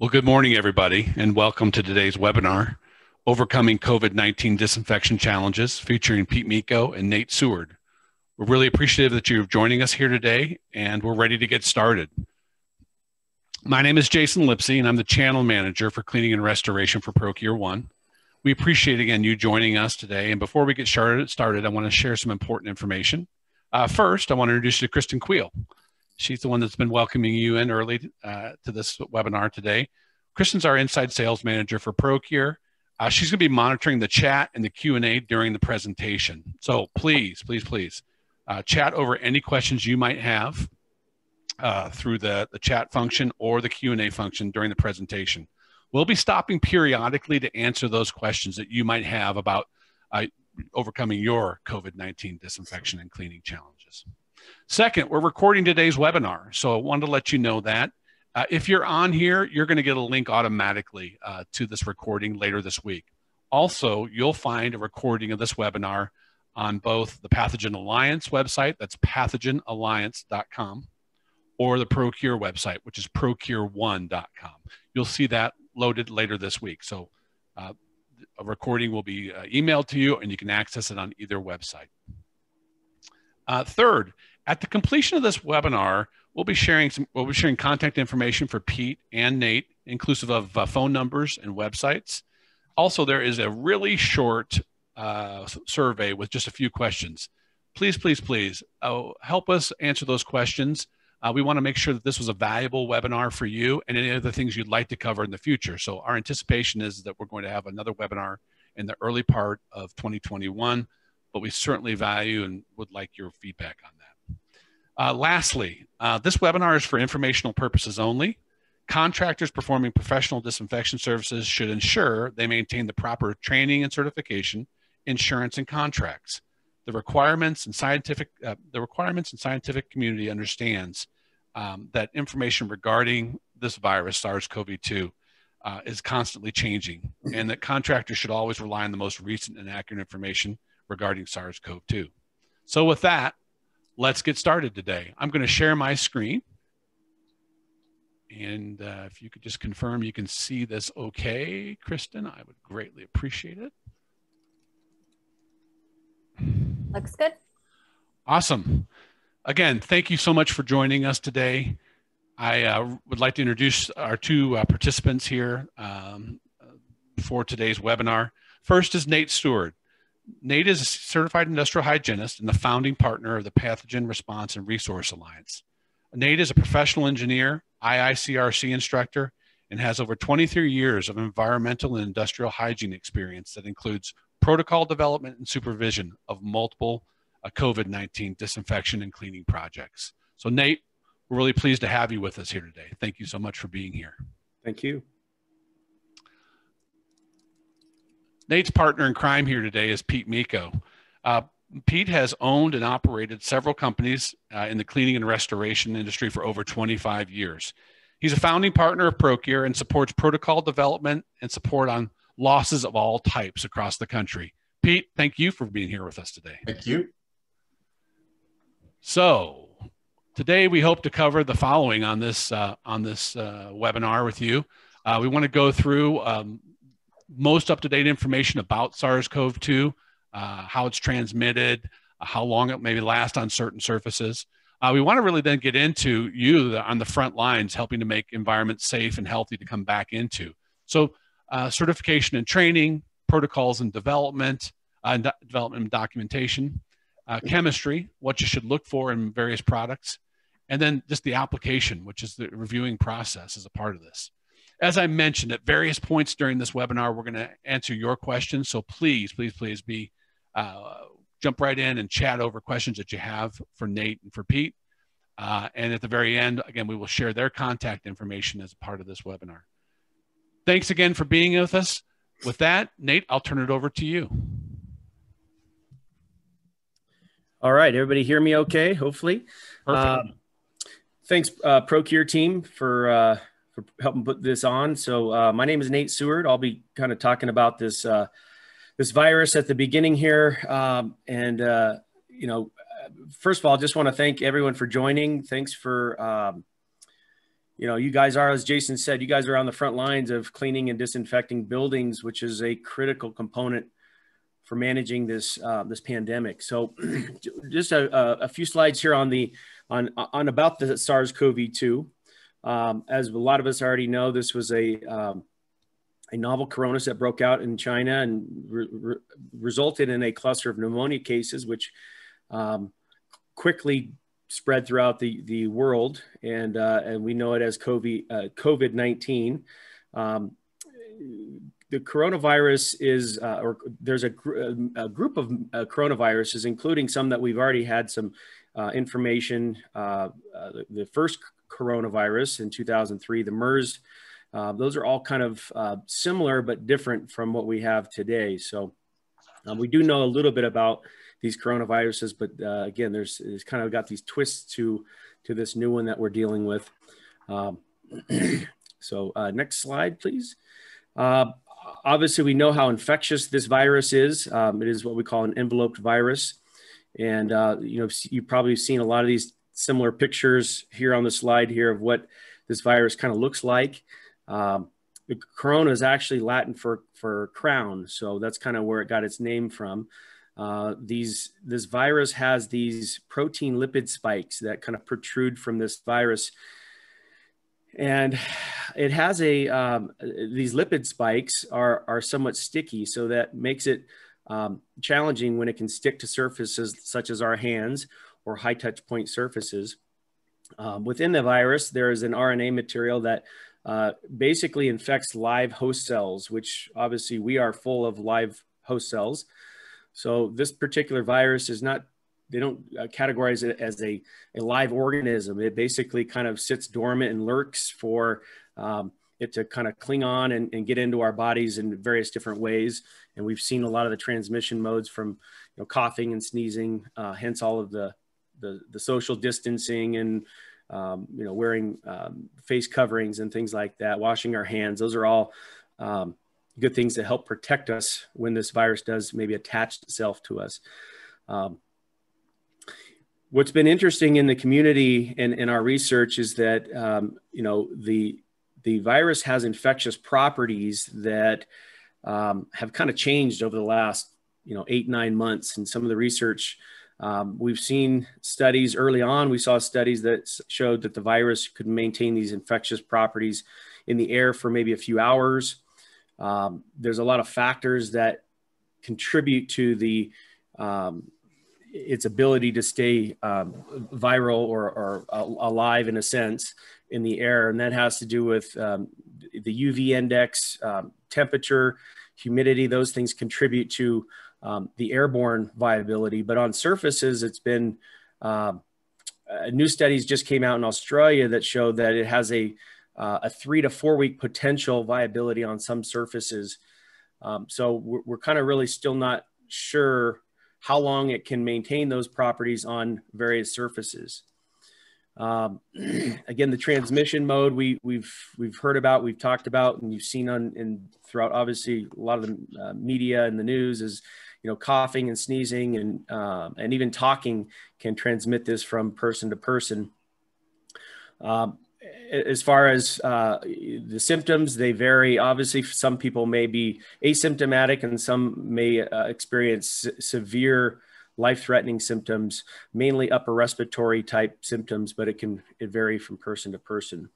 Well, good morning, everybody, and welcome to today's webinar, Overcoming COVID-19 Disinfection Challenges, featuring Pete Miko and Nate Seward. We're really appreciative that you're joining us here today, and we're ready to get started. My name is Jason Lipsy, and I'm the channel manager for cleaning and restoration for ProKure One. We appreciate, again, you joining us today. And before we get started, I want to share some important information. Uh, first, I want to introduce you to Kristen Queel. She's the one that's been welcoming you in early uh, to this webinar today. Kristen's our inside sales manager for ProKure. Uh, she's going to be monitoring the chat and the Q&A during the presentation. So please, please, please uh, chat over any questions you might have uh, through the, the chat function or the Q&A function during the presentation. We'll be stopping periodically to answer those questions that you might have about uh, overcoming your COVID-19 disinfection and cleaning challenges. Second, we're recording today's webinar. So I wanted to let you know that. Uh, if you're on here, you're going to get a link automatically uh, to this recording later this week. Also, you'll find a recording of this webinar on both the Pathogen Alliance website, that's pathogenalliance.com, or the ProKure website, which is procure1.com. You'll see that loaded later this week. So uh, a recording will be uh, emailed to you and you can access it on either website. Uh, third, at the completion of this webinar, we'll be sharing some, we'll be sharing contact information for Pete and Nate, inclusive of uh, phone numbers and websites. Also, there is a really short uh, survey with just a few questions. Please, please, please uh, help us answer those questions. Uh, we want to make sure that this was a valuable webinar for you and any other things you'd like to cover in the future. So our anticipation is that we're going to have another webinar in the early part of 2021, but we certainly value and would like your feedback on that. Uh, lastly, uh, this webinar is for informational purposes only. Contractors performing professional disinfection services should ensure they maintain the proper training and certification, insurance, and contracts. The requirements and scientific uh, the requirements and scientific community understands um, that information regarding this virus, SARS-CoV-2, uh, is constantly changing, and that contractors should always rely on the most recent and accurate information regarding SARS-CoV-2. So, with that, let's get started today. I'm going to share my screen. And uh, if you could just confirm you can see this okay, Kristen, I would greatly appreciate it. Looks good. Awesome. Again, thank you so much for joining us today. I uh, would like to introduce our two uh, participants here um, for today's webinar. First is Nate Seward. Nate is a certified industrial hygienist and the founding partner of the Pathogen Response and Resource Alliance. Nate is a professional engineer, IICRC instructor, and has over 23 years of environmental and industrial hygiene experience that includes protocol development and supervision of multiple uh, COVID 19 disinfection and cleaning projects. So, Nate, we're really pleased to have you with us here today. Thank you so much for being here. Thank you. Nate's partner in crime here today is Pete Miko. Uh, Pete has owned and operated several companies uh, in the cleaning and restoration industry for over 25 years. He's a founding partner of ProKure and supports protocol development and support on losses of all types across the country. Pete, thank you for being here with us today. Thank you. So, today we hope to cover the following on this uh, on this uh, webinar with you. Uh, we want to go through um, most up to date information about SARS CoV 2, uh, how it's transmitted, uh, how long it may last on certain surfaces. Uh, we want to really then get into you on the front lines, helping to make environments safe and healthy to come back into. So, uh, certification and training, protocols and development, uh, development and documentation, uh, chemistry, what you should look for in various products, and then just the application, which is the reviewing process, as a part of this. As I mentioned at various points during this webinar, we're going to answer your questions. So please, please, please be uh, jump right in and chat over questions that you have for Nate and for Pete. Uh, and at the very end, again, we will share their contact information as part of this webinar. Thanks again for being with us. With that, Nate, I'll turn it over to you. All right, everybody hear me okay, hopefully. Uh, thanks, uh, ProKure team, for uh, for helping put this on. So uh, my name is Nate Seward. I'll be kind of talking about this uh, this virus at the beginning here, um, and uh, you know, first of all, I just want to thank everyone for joining. Thanks for um, you know, you guys are, as Jason said, you guys are on the front lines of cleaning and disinfecting buildings, which is a critical component for managing this uh, this pandemic. So, just a, a, few slides here on the on on about the SARS-CoV-2. Um, as a lot of us already know, this was a um, a novel coronavirus that broke out in China and re re resulted in a cluster of pneumonia cases, which um, quickly spread throughout the, the world, and, uh, and we know it as COVID, uh, COVID-19. Um, the coronavirus is, uh, or there's a, gr a group of uh, coronaviruses, including some that we've already had some uh, information. Uh, the, the, first coronavirus in 2003, the MERS, those are all kind of similar but different from what we have today. So um, we do know a little bit about these coronaviruses. But uh, again, there's, there's kind of got these twists to, to this new one that we're dealing with. Um, so uh, next slide, please. Uh, obviously, we know how infectious this virus is. Um, it is what we call an enveloped virus. And, uh, you know, you've probably seen a lot of these similar pictures here on the slide here of what this virus kind of looks like. Um, the corona is actually Latin for, for crown. So that's kind of where it got its name from. Uh, these this virus has these protein lipid spikes that kind of protrude from this virus, and it has a um, these lipid spikes are are somewhat sticky, so that makes it um, challenging when it can stick to surfaces such as our hands or high touch point surfaces. Um, within the virus, there is an RNA material that uh, basically infects live host cells, which obviously we are full of live host cells. So this particular virus is not, they don't uh, categorize it as a, a live organism. It basically kind of sits dormant and lurks for um, it to kind of cling on and, and, get into our bodies in various different ways. And we've seen a lot of the transmission modes from you know, coughing and sneezing, uh, hence all of the, the, the social distancing and um, you know, wearing um, face coverings and things like that, washing our hands. Those are all um, good things to help protect us when this virus does maybe attach itself to us. Um, what's been interesting in the community and in our research is that um, you know the the virus has infectious properties that um, have kind of changed over the last you know eight nine months and some of the research um, we've seen studies early on we saw studies that showed that the virus could maintain these infectious properties in the air for maybe a few hours um, there's a lot of factors that contribute to the um, its ability to stay um, viral or, or, alive in a sense in the air, and that has to do with um, the UV index, um, temperature, humidity. Those things contribute to um, the airborne viability. But on surfaces, it's been uh, new studies just came out in Australia that showed that it has a uh, a three to four week potential viability on some surfaces. Um, so we're, we're kind of really still not sure how long it can maintain those properties on various surfaces. Um, again, the transmission mode we, we've we've heard about, we've talked about, and you've seen on in throughout obviously a lot of the uh, media and the news is you know coughing and sneezing and um, and even talking can transmit this from person to person. Um, as far as uh, the symptoms, they vary. Obviously, some people may be asymptomatic and some may uh, experience severe life-threatening symptoms, mainly upper respiratory type symptoms, but it can it vary from person to person.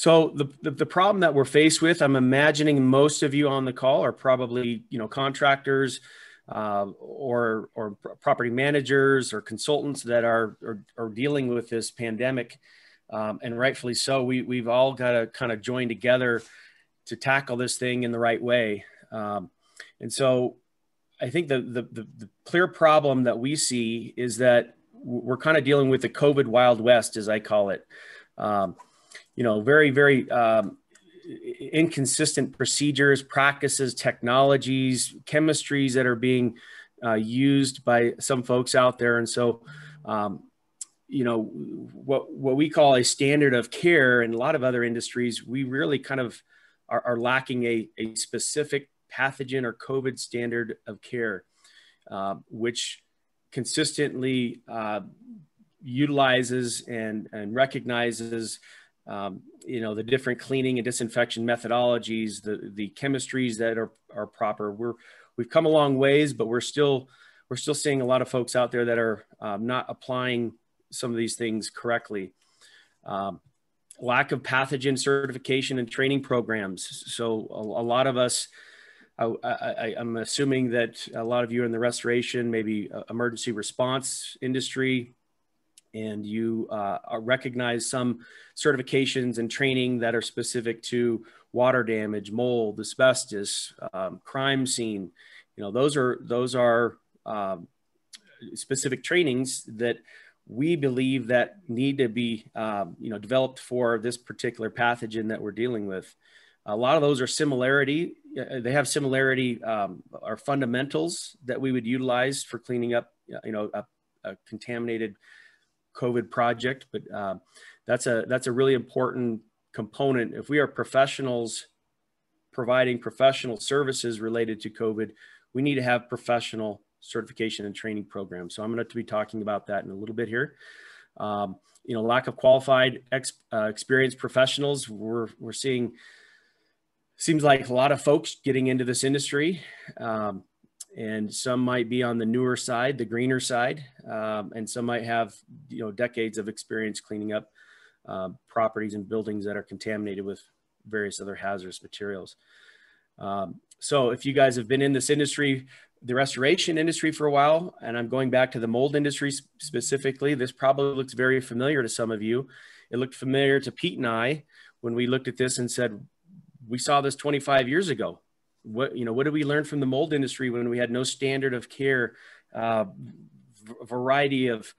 So the, the, the, problem that we're faced with, I'm imagining most of you on the call are probably, you know, contractors, uh, or or property managers or consultants that are are, are dealing with this pandemic, um, and rightfully so. We we've all got to kind of join together to tackle this thing in the right way. Um, and so, I think the, the the the clear problem that we see is that we're kind of dealing with the COVID Wild West, as I call it. Um, you know, very very um, inconsistent procedures, practices, technologies, chemistries that are being uh, used by some folks out there. And so, um, you know, what, what we call a standard of care in a lot of other industries, we really kind of are, are lacking a, a specific pathogen or COVID standard of care, uh, which consistently uh, utilizes and, and recognizes um, you know the different cleaning and disinfection methodologies the the chemistries that are are proper. We're we've come a long ways but we're still we're still seeing a lot of folks out there that are um, not applying some of these things correctly. Um, lack of pathogen certification and training programs. So a, a lot of us I, am assuming that a lot of you in the restoration, maybe uh, emergency response industry, and you uh, recognize some certifications and training that are specific to water damage, mold, asbestos, um, crime scene. You know, those are those are um, specific trainings that we believe that need to be um, you know developed for this particular pathogen that we're dealing with. A lot of those are similarity. Uh, they have similarity um, are fundamentals that we would utilize for cleaning up you know a, a contaminated COVID project, but uh, that's a that's a really important component. If we are professionals providing professional services related to COVID, we need to have professional certification and training programs. So I'm going to be talking about that in a little bit here. Um, you know, lack of qualified, ex, uh, experienced professionals. We're we're seeing seems like a lot of folks getting into this industry. Um, and some might be on the newer side, the greener side, um, and some might have you know decades of experience cleaning up uh, properties and buildings that are contaminated with various other hazardous materials. Um, so if you guys have been in this industry, the restoration industry for a while, and I'm going back to the mold industry specifically, this probably looks very familiar to some of you. It looked familiar to Pete and I when we looked at this and said, we saw this 25 years ago what you know what did we learn from the mold industry when we had no standard of care uh, variety of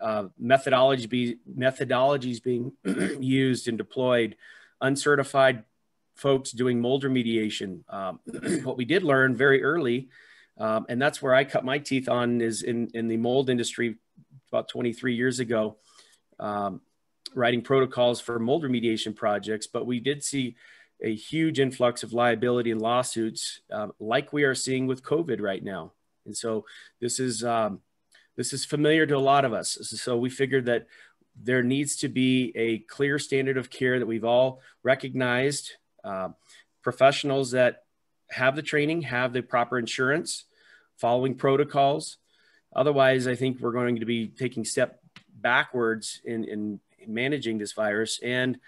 uh, methodology be, methodologies being used and deployed? Uncertified folks doing mold remediation um, what we did learn very early um, and that's where i cut my teeth on is in, in the mold industry about 23 years ago um, writing protocols for mold remediation projects but we did see a huge influx of liability and lawsuits, uh, like we are seeing with COVID right now. And so this is um, this is familiar to a lot of us. So we figured that there needs to be a clear standard of care that we've all recognized. Uh, professionals that have the training, have the proper insurance, following protocols. Otherwise, I think we're going to be taking step backwards in, in managing this virus and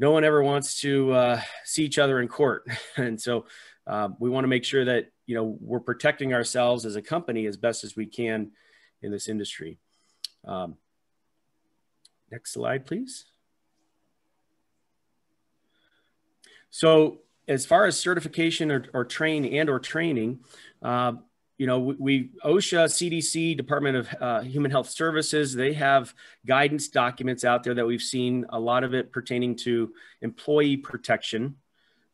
no one ever wants to uh, see each other in court. and so uh, we want to make sure that, you know, we're protecting ourselves as a company as best as we can in this industry. Um, next slide, please. So as far as certification or, or training and or training, uh, you know, we, we, OSHA, CDC, Department of uh, Human Health Services, they have guidance documents out there that we've seen a lot of it pertaining to employee protection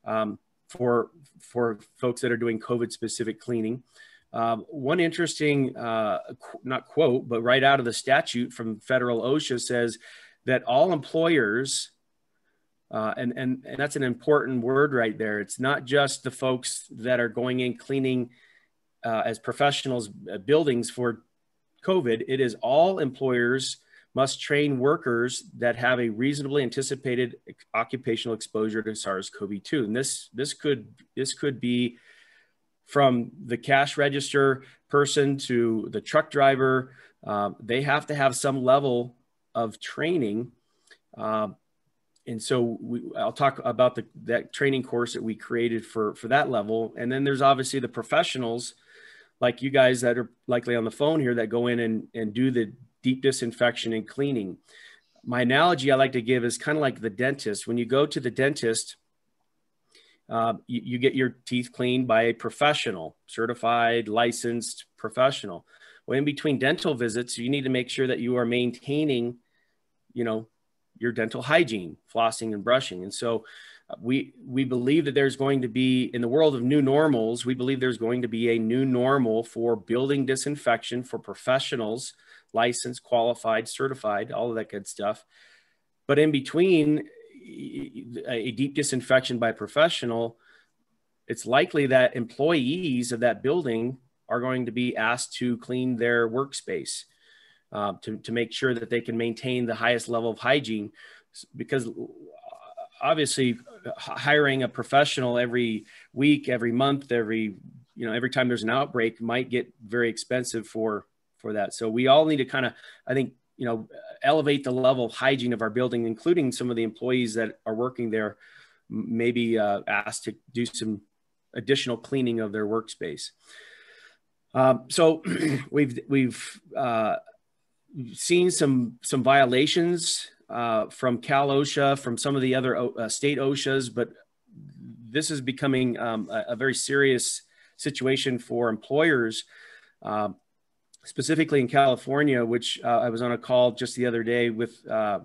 um, for for folks that are doing COVID specific cleaning. Um, one interesting, uh, qu- not quote, but right out of the statute from federal OSHA says that all employers uh, and, and, and that's an important word right there. It's not just the folks that are going in cleaning uh, as professionals uh, buildings for COVID, it is all employers must train workers that have a reasonably anticipated occupational exposure to SARS-CoV-2. And this this could this could be from the cash register person to the truck driver. Uh, they have to have some level of training. Uh, and so we, I'll talk about the, that training course that we created for, for that level. And then there's obviously the professionals like you guys that are likely on the phone here that go in and, and do the deep disinfection and cleaning. My analogy I like to give is kind of like the dentist. When you go to the dentist, uh, you, you, get your teeth cleaned by a professional, certified, licensed professional. Well, in between dental visits, you need to make sure that you are maintaining, you know, your dental hygiene, flossing and brushing. And so we we believe that there's going to be in the world of new normals we believe there's going to be a new normal for building disinfection for professionals licensed qualified certified all of that good stuff. But in between a deep disinfection by professional it's likely that employees of that building are going to be asked to clean their workspace uh, to, to make sure that they can maintain the highest level of hygiene. Because obviously hiring a professional every week every month every you know every time there's an outbreak might get very expensive for for that. So we all need to kind of i think you know elevate the level of hygiene of our building including some of the employees that are working there maybe uh, asked to do some additional cleaning of their workspace. Um, so we've we've uh, seen some some violations uh, from Cal OSHA, from some of the other uh, state OSHAs, but this is becoming um, a, a, very serious situation for employers, uh, specifically in California, which uh, I was on a call just the other day with uh,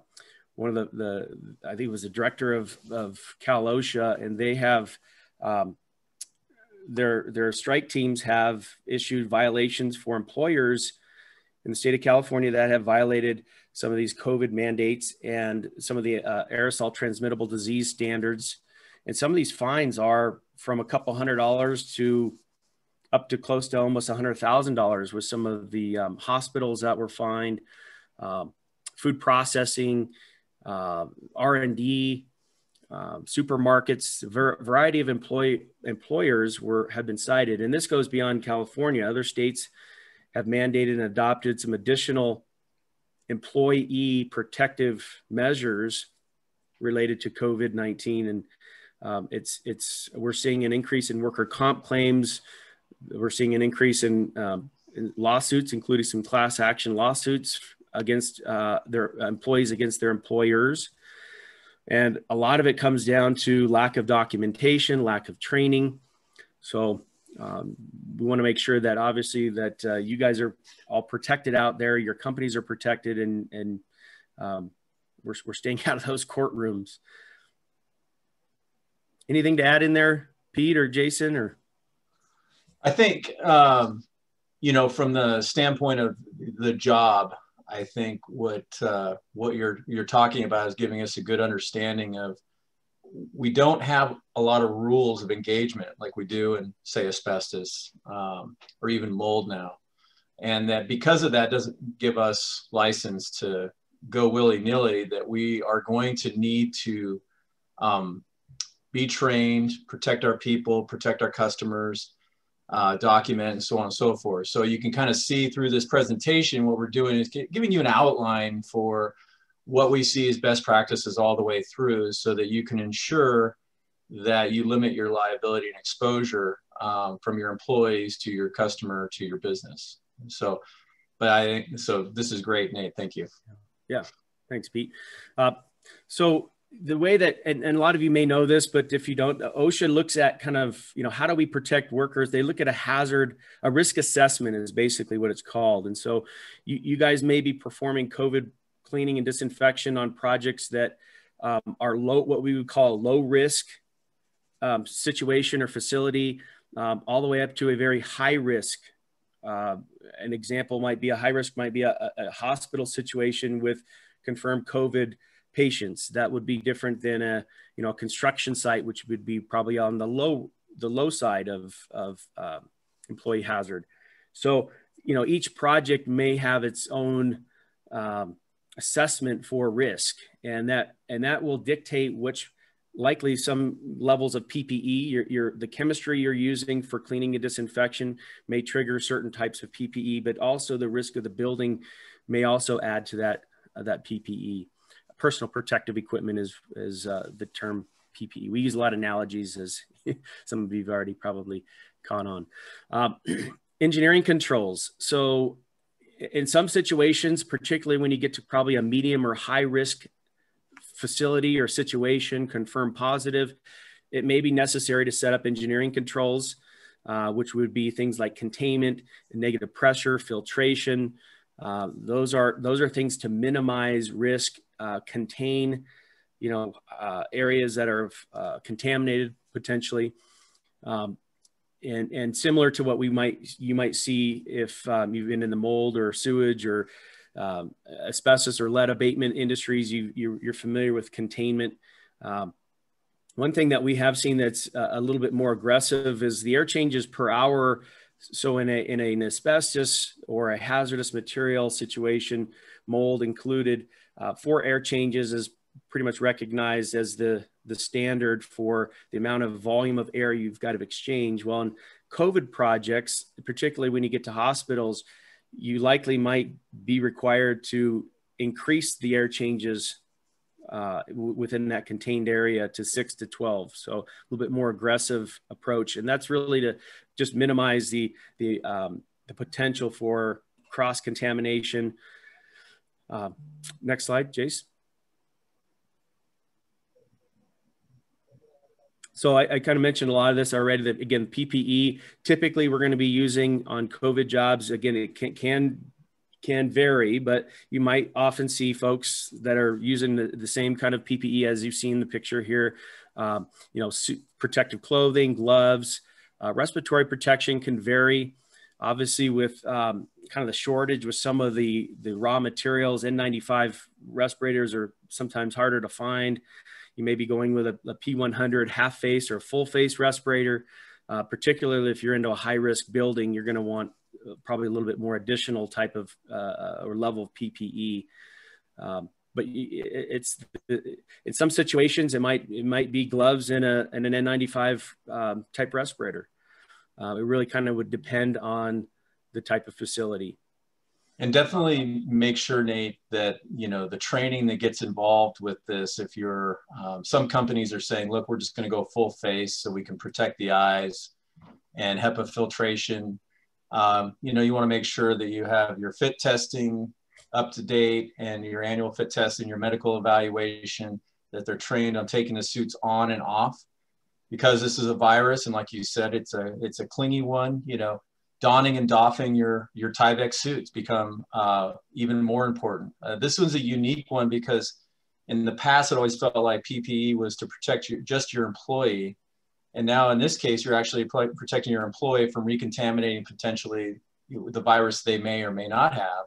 one of the, the, I think it was the director of, of Cal OSHA, and they have um, their, their strike teams have issued violations for employers in the state of California that have violated some of these COVID mandates and some of the uh, aerosol transmittable disease standards. And some of these fines are from a couple hundred dollars to up to close to almost a hundred thousand dollars with some of the um, hospitals that were fined, um, food processing, uh, R&D, um, supermarkets, ver- variety of employee employers were have been cited, and this goes beyond California. Other states have mandated and adopted some additional employee protective measures related to COVID 19. And um, it's, it's, we're seeing an increase in worker comp claims. We're seeing an increase in, um, in lawsuits, including some class action lawsuits against uh, their employees against their employers. And a lot of it comes down to lack of documentation, lack of training. So um, we want to make sure that obviously that uh, you guys are all protected out there, your companies are protected, and and um, we're we're staying out of those courtrooms. Anything to add in there, Pete or Jason or? I think um, you know from the standpoint of the job, I think what uh, what you're you're talking about is giving us a good understanding of we don't have a lot of rules of engagement like we do in say asbestos um, or even mold now. And that because of that doesn't give us license to go willy-nilly that we are going to need to um, be trained protect our people protect our customers uh, document and so on and so forth. So you can kind of see through this presentation what we're doing is giving you an outline for what we see as best practices all the way through so that you can ensure that you limit your liability and exposure um, from your employees to your customer to your business. So, but I, so this is great, Nate. Thank you. Yeah. Thanks, Pete. Uh, so the way that, and, and, a lot of you may know this, but if you don't, OSHA looks at kind of, you know, how do we protect workers? They look at a hazard, a risk assessment is basically what it's called. And so you, you guys may be performing COVID cleaning and disinfection on projects that um, are low, what we would call low risk um, situation or facility, um, all the way up to a very high risk. Uh, an example might be a high risk, might be a, a hospital situation with confirmed COVID patients. That would be different than a you know construction site, which would be probably on the low the low side of of uh, employee hazard. So you know each project may have its own um, assessment for risk. And that and that will dictate which likely some levels of ppe your, your the chemistry you're using for cleaning and disinfection may trigger certain types of ppe but also the risk of the building may also add to that uh, that ppe personal protective equipment is is uh, the term ppe we use a lot of analogies as some of you've already probably caught on. Um, engineering controls. So in some situations, particularly when you get to probably a medium or high risk facility or situation, confirmed positive, it may be necessary to set up engineering controls, uh, which would be things like containment, negative pressure, filtration. Uh, those are those are things to minimize risk, uh, contain, you know, uh, areas that are uh, contaminated potentially. Um, and and similar to what we might you might see if um, you've been in the mold or sewage or um, asbestos or lead abatement industries, you, you are familiar with containment. Um, one thing that we have seen that's a little bit more aggressive is the air changes per hour So in, a, in an asbestos or a hazardous material situation, mold included, uh, four air changes is pretty much recognized as the, the standard for the amount of volume of air you've got to exchange. Well, in COVID projects, particularly when you get to hospitals, you likely might be required to increase the air changes uh, within that contained area to six to 12. So a little bit more aggressive approach. And that's really to just minimize the, the, um, the potential for cross contamination. Uh, next slide, Jace. So I, I, kind of mentioned a lot of this already. That again, PPE typically we're going to be using on COVID jobs. Again, it can, can can vary, but you might often see folks that are using the, the same kind of PPE as you've seen the picture here. Um, you know, protective clothing, gloves, uh, respiratory protection can vary. Obviously, with um, kind of the shortage with some of the the raw materials, N95 respirators are sometimes harder to find. You may be going with a a P100 half face or full face respirator. Uh, particularly if you're into a high risk building, you're going to want probably a little bit more additional type of uh, or level of PPE. Um, but it's in some situations it might it might be gloves and a and an N95 um, type respirator. Uh, it really kind of would depend on the type of facility. And definitely make sure, Nate, that you know the training that gets involved with this. If you're, um, some companies are saying, look, we're just going to go full face so we can protect the eyes and HEPA filtration um, you know, you want to make sure that you have your fit testing up to date and your annual fit test and your medical evaluation, that they're trained on taking the suits on and off because this is a virus. And like you said, it's a, it's a clingy one, you know, donning and doffing your, your Tyvek suits become uh, even more important. Uh, this one's a unique one because in the past, it always felt like PPE was to protect just your employee and now in this case, you're actually protecting your employee from recontaminating potentially the virus they may or may not have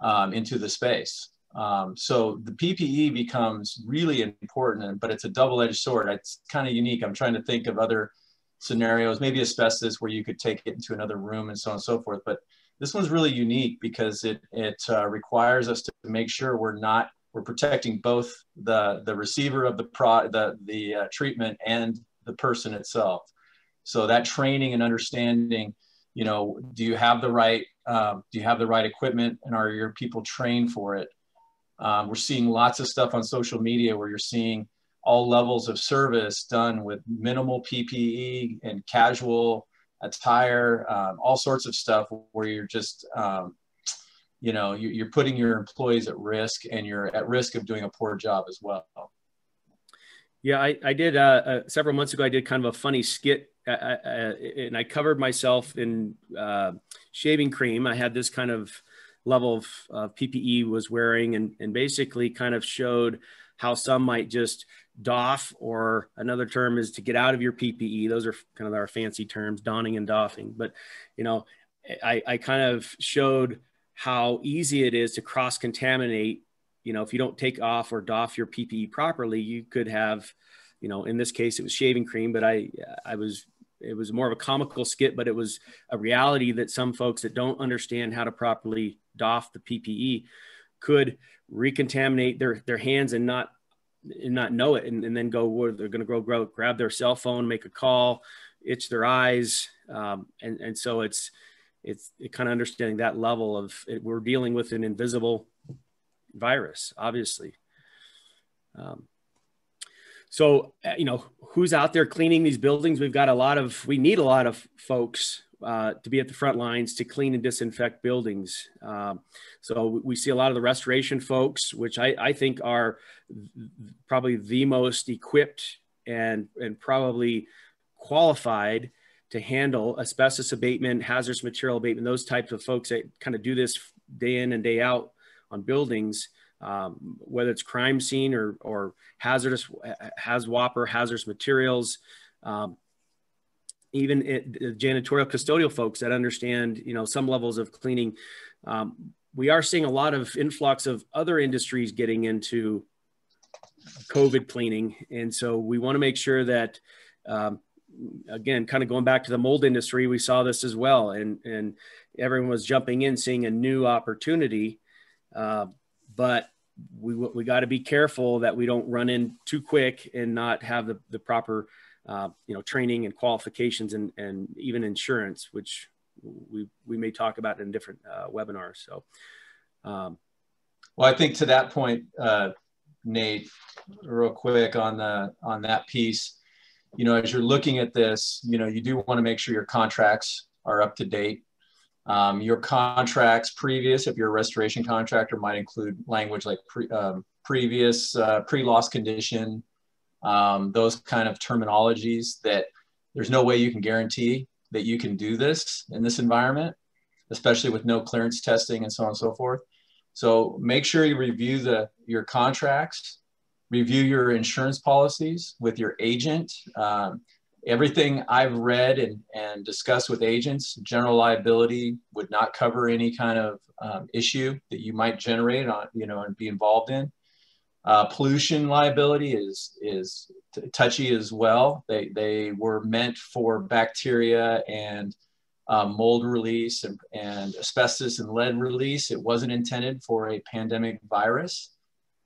um, into the space. Um, so the PPE becomes really important, but it's a double-edged sword. It's kind of unique. I'm trying to think of other scenarios, maybe asbestos where you could take it into another room and so on and so forth. But this one's really unique because it, it uh, requires us to make sure we're not, we're protecting both the, the receiver of the, pro, the, the uh, treatment and the person itself. So that training and understanding, you know, do you have the right, um, do you have the right equipment and are your people trained for it? Um, we're seeing lots of stuff on social media where you're seeing all levels of service done with minimal PPE and casual attire, um, all sorts of stuff where you're just, um, you know, you're putting your employees at risk and you're at risk of doing a poor job as well. Yeah, I, I did uh, uh, several months ago. I did kind of a funny skit, uh, uh, uh and I covered myself in uh, shaving cream. I had this kind of level of PPE was wearing, and and basically kind of showed how some might just doff, or another term is to get out of your PPE. Those are kind of our fancy terms, donning and doffing. But you know, I, I kind of showed how easy it is to cross contaminate you know, if you don't take off or doff your PPE properly, you could have, you know, in this case, it was shaving cream, but I, I was, it was more of a comical skit, but it was a reality that some folks that don't understand how to properly doff the PPE could recontaminate their, their hands and not, and not know it. And, and then go where they're going to go, grow, grab their cell phone, make a call, itch their eyes. Um, and, and so it's, it's it kind of understanding that level of it, we're dealing with an invisible virus, obviously. Um, so, uh, you know, who's out there cleaning these buildings? We've got a lot of, we need a lot of folks uh, to be at the front lines to clean and disinfect buildings. Um, so we see a lot of the restoration folks, which I, I think are probably the most equipped and, and probably qualified to handle asbestos abatement, hazardous material abatement, those types of folks that kind of do this day in and day out on buildings, um, whether it's crime scene or, or hazardous, has whopper, hazardous materials, um, even it, janitorial custodial folks that understand, you know, some levels of cleaning. Um, we are seeing a lot of influx of other industries getting into COVID cleaning. And so we want to make sure that um, again, kind of going back to the mold industry, we saw this as well, and and everyone was jumping in, seeing a new opportunity, uh, but we we got to be careful that we don't run in too quick and not have the the proper uh, you know training and qualifications and and even insurance, which we we may talk about in different uh, webinars. So. Um, well, I think to that point, uh, Nate, real quick on the on that piece, you know, as you're looking at this, you know, you do want to make sure your contracts are up to date. Um, your contracts previous, if you're a restoration contractor, might include language like pre, um, previous uh, pre-loss condition, um, those kind of terminologies that there's no way you can guarantee that you can do this in this environment, especially with no clearance testing and so on and so forth. So make sure you review the your contracts, review your insurance policies with your agent. Um, everything I've read and, and discussed with agents, general liability would not cover any kind of um, issue that you might generate on, you know, and be involved in. Uh, pollution liability is is touchy as well. They they were meant for bacteria and um, mold release and, and, asbestos and lead release. It wasn't intended for a pandemic virus.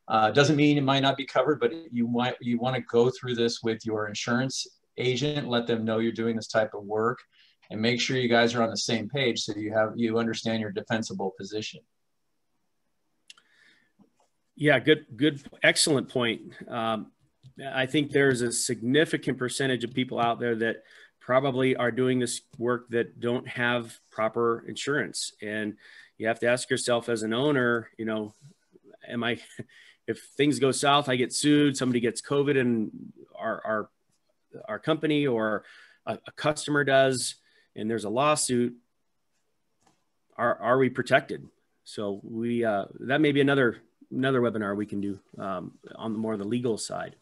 Uh, doesn't mean it might not be covered, but you might you want to go through this with your insurance agent, let them know you're doing this type of work, and make sure you guys are on the same page so you have you understand your defensible position. Yeah, good, good, excellent point. Um, I think there's a significant percentage of people out there that probably are doing this work that don't have proper insurance and you have to ask yourself as an owner you know am i if things go south i get sued somebody gets covid and our our, our company or a, a customer does and there's a lawsuit are, are we protected so we uh, that may be another another webinar we can do um, on the more the legal side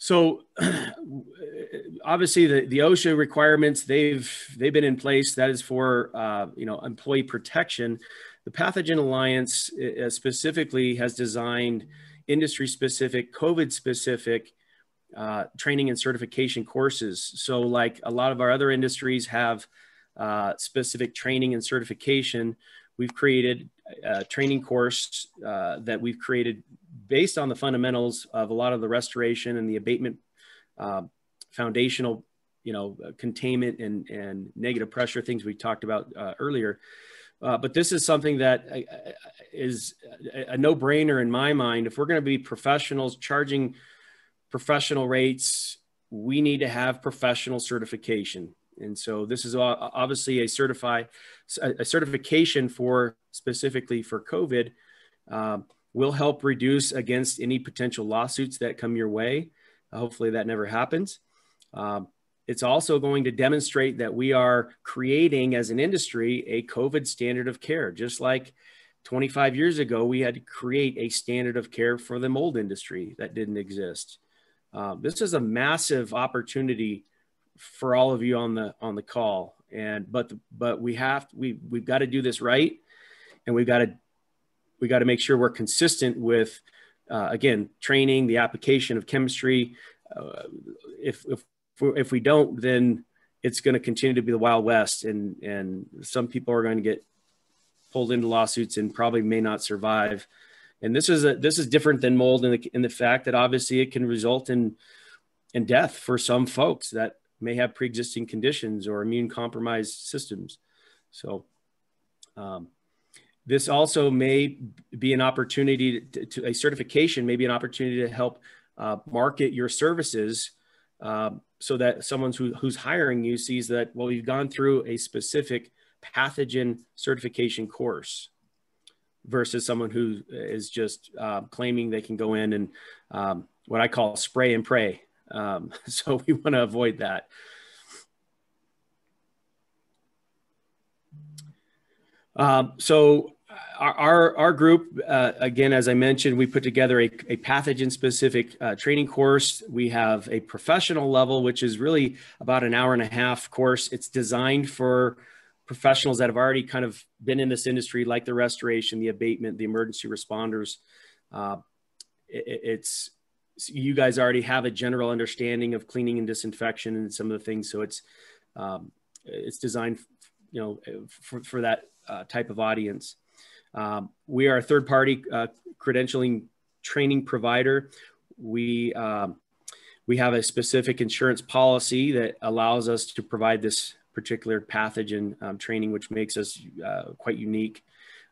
so obviously the, the OSHA requirements, they've, they've been in place. That is for, uh, you know, employee protection. The Pathogen Alliance uh, specifically has designed industry specific, COVID specific uh, training and certification courses. So like a lot of our other industries have uh, specific training and certification. We've created training course uh, that we've created based on the fundamentals of a lot of the restoration and the abatement uh, foundational, you know, containment and, and negative pressure things we talked about uh, earlier. Uh, but this is something that uh, is a no-brainer in my mind. If we're going to be professionals charging professional rates, we need to have professional certification. And so this is obviously a certified a certification for specifically for COVID. Um, will help reduce against any potential lawsuits that come your way. Uh, hopefully, that never happens. Um, it's also going to demonstrate that we are creating, as an industry, a COVID standard of care. Just like 25 years ago, we had to create a standard of care for the mold industry that didn't exist. Uh, this is a massive opportunity for all of you on the on the call, and but the, but we have we we've got to do this right, and we've got to we got to make sure we're consistent with, uh, again, training, the application of chemistry. Uh, if, if, if we don't, then it's going to continue to be the Wild West, and, and some people are going to get pulled into lawsuits and probably may not survive. And this is a, this is different than mold in the, in the fact that obviously it can result in in death for some folks that may have pre-existing conditions or immune compromised systems. So um, this also may be an opportunity to, to a certification, maybe an opportunity to help uh, market your services uh, so that someone who, who's hiring you sees that, well, you've gone through a specific pathogen certification course versus someone who is just uh, claiming they can go in and um, what I call spray and pray. Um, so we want to avoid that. Um, so our, our group, uh, again, as I mentioned, we put together a, a pathogen specific uh, training course. We have a professional level, which is really about an hour and a half course. It's designed for professionals that have already kind of been in this industry, like the restoration, the abatement, the emergency responders. Uh, it, it's you guys already have a general understanding of cleaning and disinfection and some of the things. So it's um, it's designed, you know, for, for that uh, type of audience. Um, we are a third party uh, credentialing training provider. We um, we have a specific insurance policy that allows us to provide this particular pathogen um, training, which makes us uh, quite unique.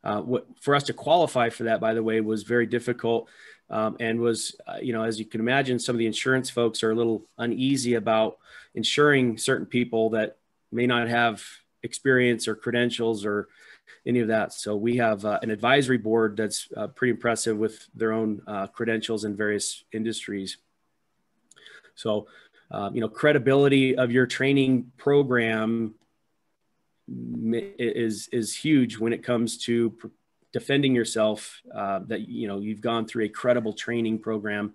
Uh, what, for us to qualify for that, by the way, was very difficult um, and was, uh, you know, as you can imagine, some of the insurance folks are a little uneasy about insuring certain people that may not have experience or credentials or any of that. So we have uh, an advisory board that's uh, pretty impressive with their own uh, credentials in various industries. So, um, you know, credibility of your training program is is huge when it comes to defending yourself. Uh, that you know you've gone through a credible training program.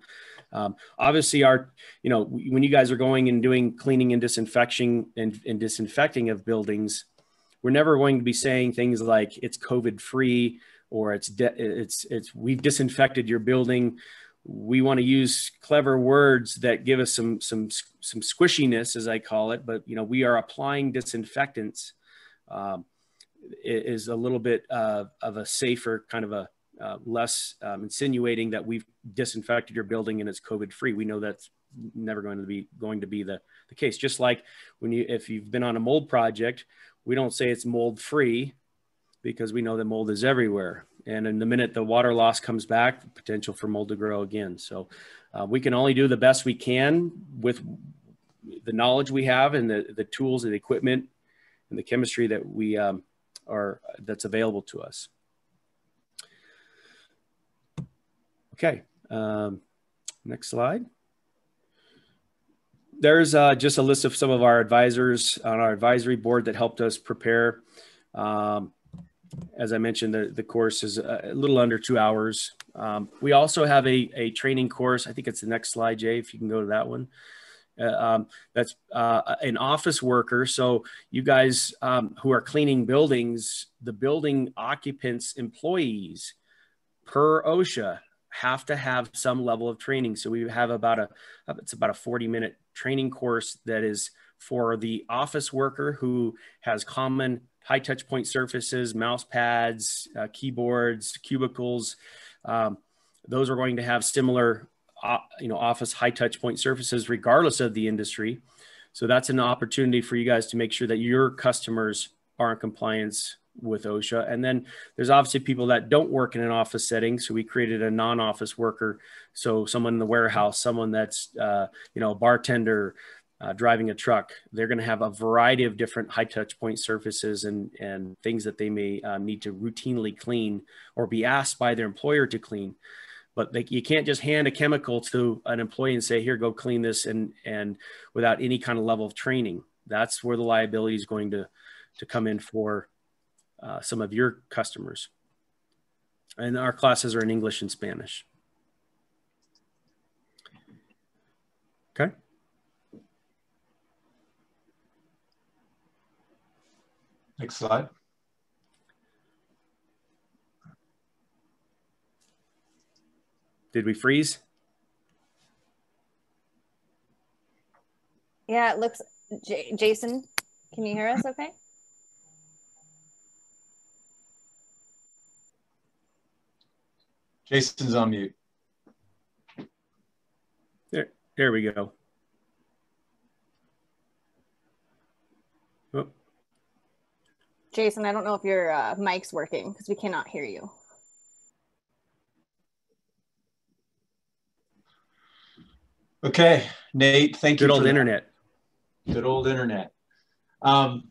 Um, obviously, our you know when you guys are going and doing cleaning and disinfecting and, and disinfecting of buildings, we're never going to be saying things like it's COVID free or it's it's it's we've disinfected your building. We want to use clever words that give us some some some squishiness, as I call it. But you know, we are applying disinfectants. Um, is a little bit uh, of a safer kind of a uh, less um, insinuating that we've disinfected your building and it's COVID free. We know that's never going to be going to be the, the case. Just like when you if you've been on a mold project, we don't say it's mold free because we know that mold is everywhere. And in the minute the water loss comes back, potential for mold to grow again. So uh, we can only do the best we can with the knowledge we have and the, the tools and the equipment and the chemistry that we um, are that's available to us. Okay, um, next slide. There's uh, just a list of some of our advisors on our advisory board that helped us prepare. Um, as I mentioned, the, the course is a little under two hours. Um, we also have a, a training course. I think it's the next slide, Jay, if you can go to that one. Uh, um, that's uh, an office worker. So you guys um, who are cleaning buildings, the building occupants, employees per OSHA have to have some level of training. So we have about a it's about a 40 minute training course that is for the office worker who has common high touch point surfaces, mouse pads, uh, keyboards, cubicles. Um, those are going to have similar you know office high touch point surfaces regardless of the industry so that's an opportunity for you guys to make sure that your customers are in compliance with OSHA. And then there's obviously people that don't work in an office setting. So we created a non-office worker. So someone in the warehouse, someone that's, uh, you know, a bartender, uh, driving a truck, they're going to have a variety of different high touch point surfaces and, and things that they may uh, need to routinely clean or be asked by their employer to clean but you can't just hand a chemical to an employee and say here go clean this and and without any kind of level of training. That's where the liability is going to to come in for uh, some of your customers. And our classes are in english and spanish. Okay? Next slide Did we freeze? Yeah, it looks. J Jason, can you hear us? Okay. Jason's on mute. There, there we go. Oh. Jason, I don't know if your uh, mic's working because we cannot hear you. Okay, Nate, thank Good you. Good old internet. Good old internet. Um,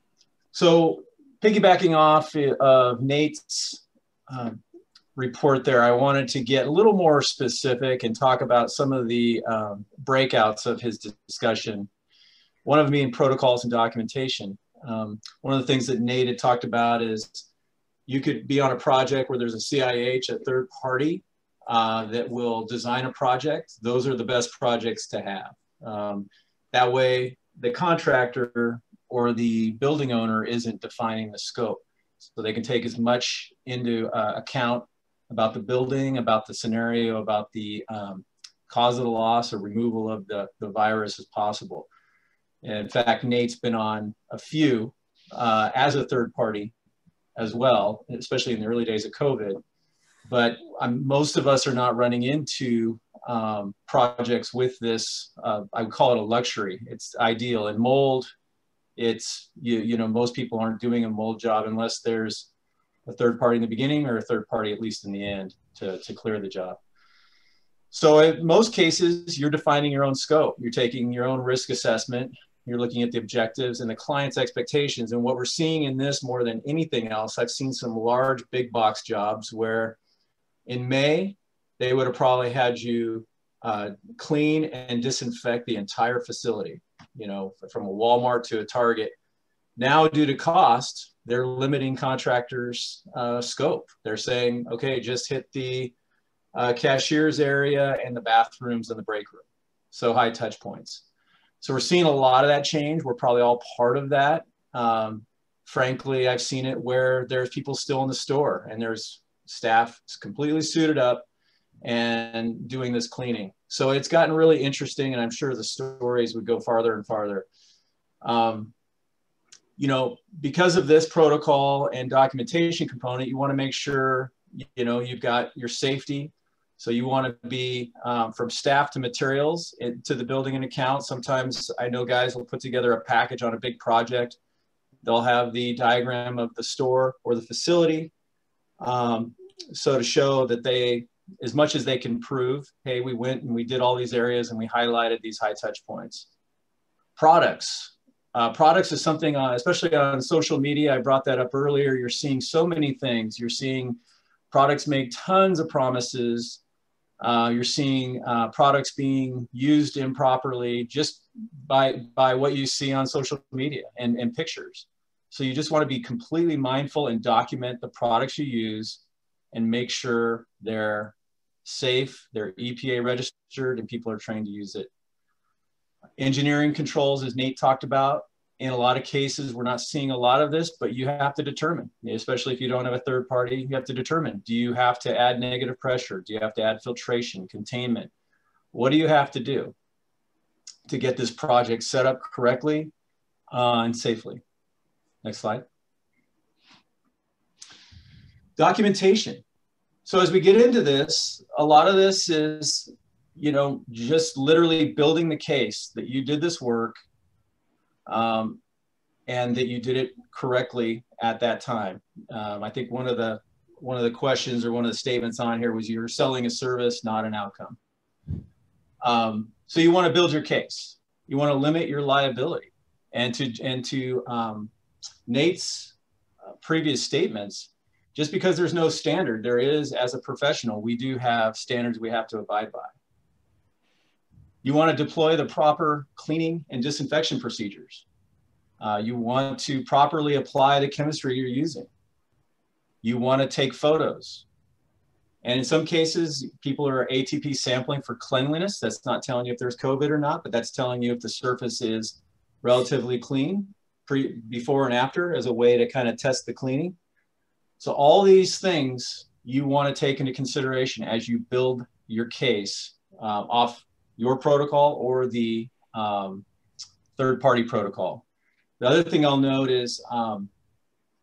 so piggybacking off of Nate's um, report there, I wanted to get a little more specific and talk about some of the um, breakouts of his discussion. One of them being protocols and documentation. Um, one of the things that Nate had talked about is you could be on a project where there's a CIH, a third party, uh, that will design a project, those are the best projects to have. Um, that way, the contractor or the building owner isn't defining the scope. So they can take as much into uh, account about the building, about the scenario, about the um, cause of the loss or removal of the, the virus as possible. And in fact, Nate's been on a few uh, as a third party as well, especially in the early days of COVID. But most of us are not running into um, projects with this. Uh, I would call it a luxury. It's ideal. And mold, it's you you know most people aren't doing a mold job unless there's a third party in the beginning or a third party at least in the end to to clear the job. So in most cases, you're defining your own scope. You're taking your own risk assessment. You're looking at the objectives and the client's expectations. And what we're seeing in this more than anything else, I've seen some large big box jobs where in May, they would have probably had you uh, clean and disinfect the entire facility, you know, from a Walmart to a Target. Now, due to cost, they're limiting contractors' uh, scope. They're saying, okay, just hit the uh, cashier's area and the bathrooms and the break room. So high touch points. So we're seeing a lot of that change. We're probably all part of that. Um, frankly, I've seen it where there's people still in the store and there's staff is completely suited up and doing this cleaning. So it's gotten really interesting, and I'm sure the stories would go farther and farther. Um, you know, because of this protocol and documentation component, you want to make sure you know you've got your safety. So you want to be um, from staff to materials to the building and account. Sometimes I know guys will put together a package on a big project. They'll have the diagram of the store or the facility. Um, so to show that they as much as they can prove, hey, we went and we did all these areas and we highlighted these high touch points. Products. Uh, products is something, uh, especially on social media, I brought that up earlier. You're seeing so many things. You're seeing products make tons of promises. Uh, you're seeing uh, products being used improperly just by, by what you see on social media and, and pictures. So you just want to be completely mindful and document the products you use and make sure they're safe, they're EPA registered, and people are trained to use it. Engineering controls, as Nate talked about, in a lot of cases, we're not seeing a lot of this, but you have to determine, especially if you don't have a third party, you have to determine, do you have to add negative pressure? Do you have to add filtration, containment? What do you have to do to get this project set up correctly uh, and safely? Next slide. Documentation. So as we get into this, a lot of this is, you know, just literally building the case that you did this work um, and that you did it correctly at that time. Um, I think one of the one of the questions or one of the statements on here was you're selling a service, not an outcome. Um, so you want to build your case. You want to limit your liability, and to and to um, Nate's uh, previous statements just because there's no standard, there is, as a professional, we do have standards we have to abide by. You want to deploy the proper cleaning and disinfection procedures. Uh, you want to properly apply the chemistry you're using. You want to take photos. And in some cases, people are ATP sampling for cleanliness. That's not telling you if there's COVID or not, but that's telling you if the surface is relatively clean pre, before and after as a way to kind of test the cleaning. So all these things you want to take into consideration as you build your case uh, off your protocol or the um, third-party protocol. The other thing I'll note is um,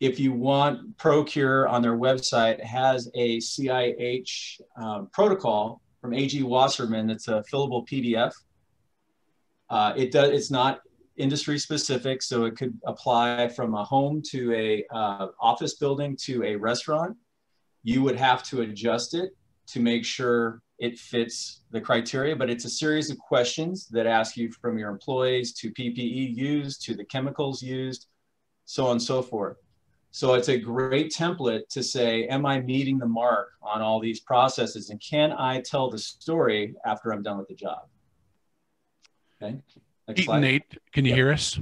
if you want ProKure on their website has a CIH um, protocol from AG Wasserman that's a fillable PDF. Uh, it does. It's not industry specific, so it could apply from a home to a uh, office building to a restaurant. You would have to adjust it to make sure it fits the criteria, but it's a series of questions that ask you from your employees to PPE used to the chemicals used, so on and so forth. So it's a great template to say, am I meeting the mark on all these processes? And can I tell the story after I'm done with the job? Okay. Next slide. Nate, can you yep. hear us?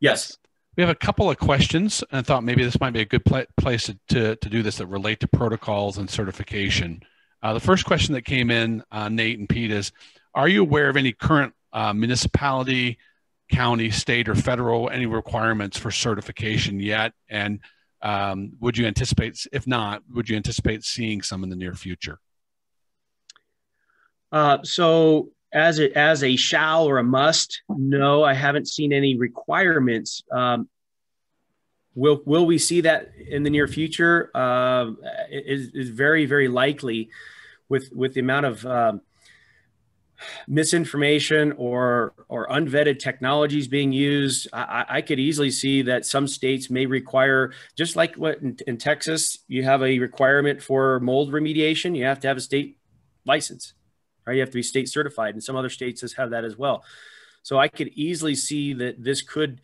Yes. We have a couple of questions, and I thought maybe this might be a good pl- place to, to, to, do this that relate to protocols and certification. Uh, the first question that came in, uh, Nate and Pete, is Are you aware of any current uh, municipality, county, state, or federal, any requirements for certification yet? And um, would you anticipate, if not, would you anticipate seeing some in the near future? Uh, so as a, as a shall or a must, no, I haven't seen any requirements. Um, will will we see that in the near future? Uh, is is very very likely, with with the amount of um, misinformation or or unvetted technologies being used. I, I, could easily see that some states may require, just like what in, in Texas, you have a requirement for mold remediation. You have to have a state license right? You have to be state certified, and some other states have that as well. So I could easily see that this could,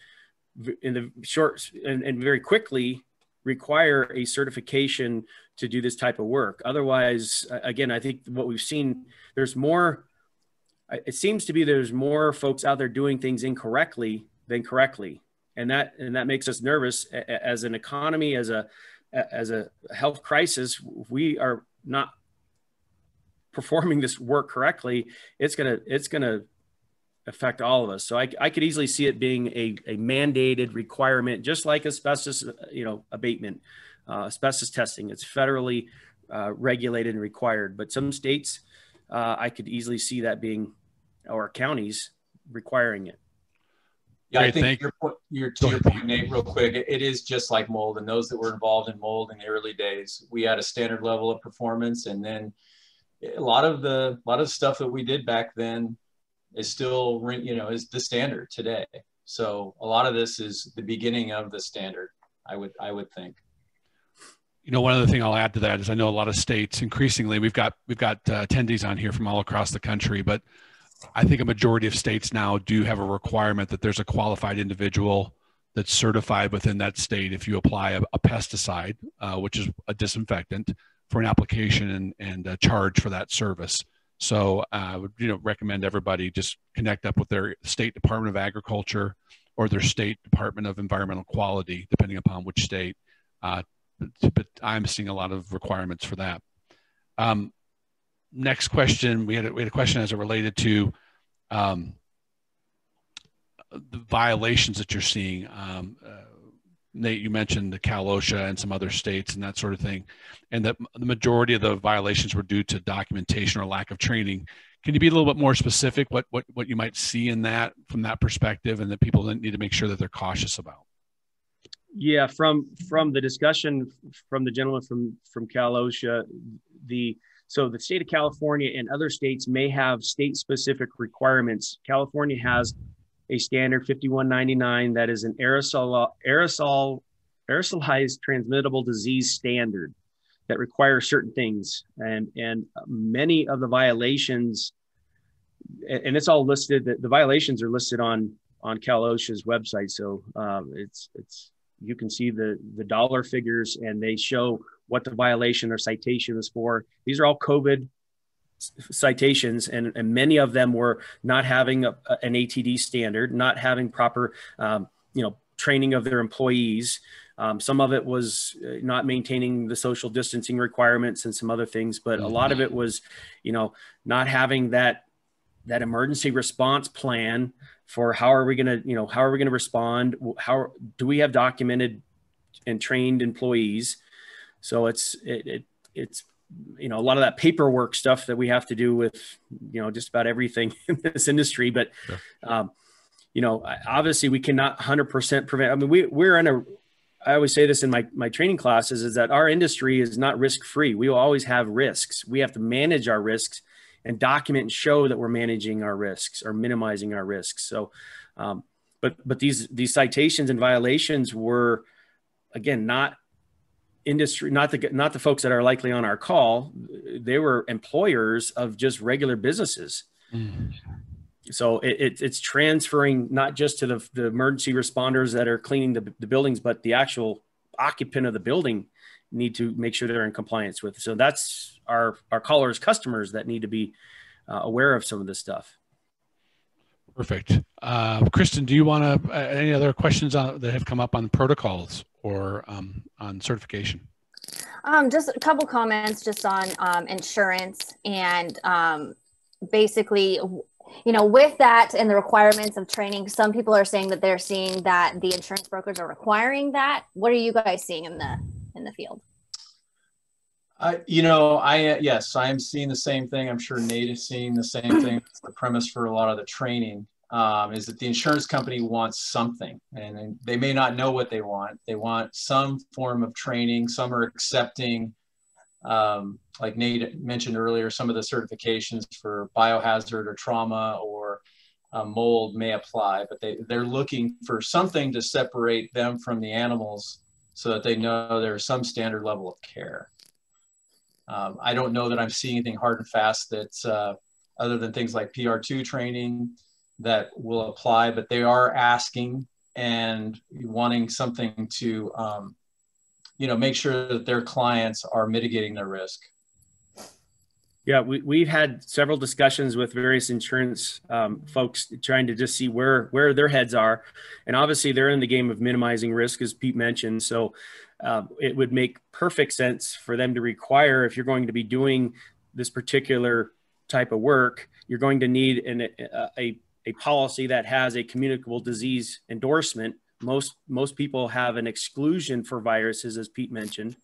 in the short and, and very quickly, require a certification to do this type of work. Otherwise, again, I think what we've seen, there's more. It seems to be there's more folks out there doing things incorrectly than correctly, and that and that makes us nervous as an economy, as a as a health crisis. We are not performing this work correctly, it's gonna it's gonna affect all of us. So I, I could easily see it being a, a mandated requirement, just like asbestos, you know, abatement, uh, asbestos testing. It's federally uh, regulated and required. But some states, uh, I could easily see that being, or counties requiring it. Yeah, I think your, your, to your point, Nate, real quick, it is just like mold. And those that were involved in mold in the early days, we had a standard level of performance, and then a lot of the a lot of stuff that we did back then is still you know is the standard today. So a lot of this is the beginning of the standard i would i would think. You know one other thing i'll add to that is i know a lot of states increasingly we've got we've got uh, attendees on here from all across the country but i think a majority of states now do have a requirement that there's a qualified individual that's certified within that state if you apply a, a pesticide uh, which is a disinfectant for an application and, and charge for that service. So I would you know recommend everybody just connect up with their state Department of Agriculture or their state Department of Environmental Quality, depending upon which state. Uh, but I'm seeing a lot of requirements for that. Um, next question, we had a, we had a question as it related to um, the violations that you're seeing. Um, uh, Nate, you mentioned the Cal OSHA and some other states and that sort of thing, and that the majority of the violations were due to documentation or lack of training. Can you be a little bit more specific what what what you might see in that from that perspective, and that people need to make sure that they're cautious about? Yeah, from from the discussion from the gentleman from from Cal OSHA, the so the state of California and other states may have state specific requirements. California has a standard 5199 that is an aerosol aerosol aerosolized transmittable disease standard that requires certain things. And and many of the violations and it's all listed the, the violations are listed on on cal osha's website. So um, it's it's you can see the the dollar figures and they show what the violation or citation is for. These are all covid citations, and, and many of them were not having a, an ATD standard, not having proper, um, you know, training of their employees. Um, some of it was uh, not maintaining the social distancing requirements and some other things, but a lot of it was, you know, not having that that emergency response plan for how are we going to, you know, how are we going to respond? How do we have documented and trained employees? So it's it, it it's you know a lot of that paperwork stuff that we have to do with you know just about everything in this industry but yeah. um, you know obviously we cannot 100% prevent i mean we, we're in a i always say this in my, my training classes is that our industry is not risk free we will always have risks. We have to manage our risks and document and show that we're managing our risks or minimizing our risks. So um, but but these these citations and violations were again not industry not the not the folks that are likely on our call they were employers of just regular businesses. Mm. so it, it, it's transferring not just to the, the emergency responders that are cleaning the, the buildings but the actual occupant of the building need to make sure they're in compliance with. So that's our our callers customers that need to be uh, aware of some of this stuff. Perfect. Uh, kristen do you want to uh, any other questions on, that have come up on protocols or um, on certification? Um, just a couple comments just on um, insurance and um, basically, you know, with that and the requirements of training, some people are saying that they're seeing that the insurance brokers are requiring that. What are you guys seeing in the in the field? I, you know, I uh, yes, I am seeing the same thing. I'm sure Nate is seeing the same thing. the premise for a lot of the training um, is that the insurance company wants something, and they may not know what they want. They want some form of training. Some are accepting, um, like Nate mentioned earlier, some of the certifications for biohazard or trauma or uh, mold may apply, but they they're looking for something to separate them from the animals so that they know there's some standard level of care. Um, I don't know that I'm seeing anything hard and fast that's uh, other than things like PR2 training that will apply, but they are asking and wanting something to, um, you know, make sure that their clients are mitigating their risk. Yeah, we, we've had several discussions with various insurance um, folks trying to just see where where their heads are, and obviously they're in the game of minimizing risk, as Pete mentioned. So uh, it would make perfect sense for them to require if you're going to be doing this particular type of work, you're going to need an, a, a policy that has a communicable disease endorsement. Most most people have an exclusion for viruses, as Pete mentioned.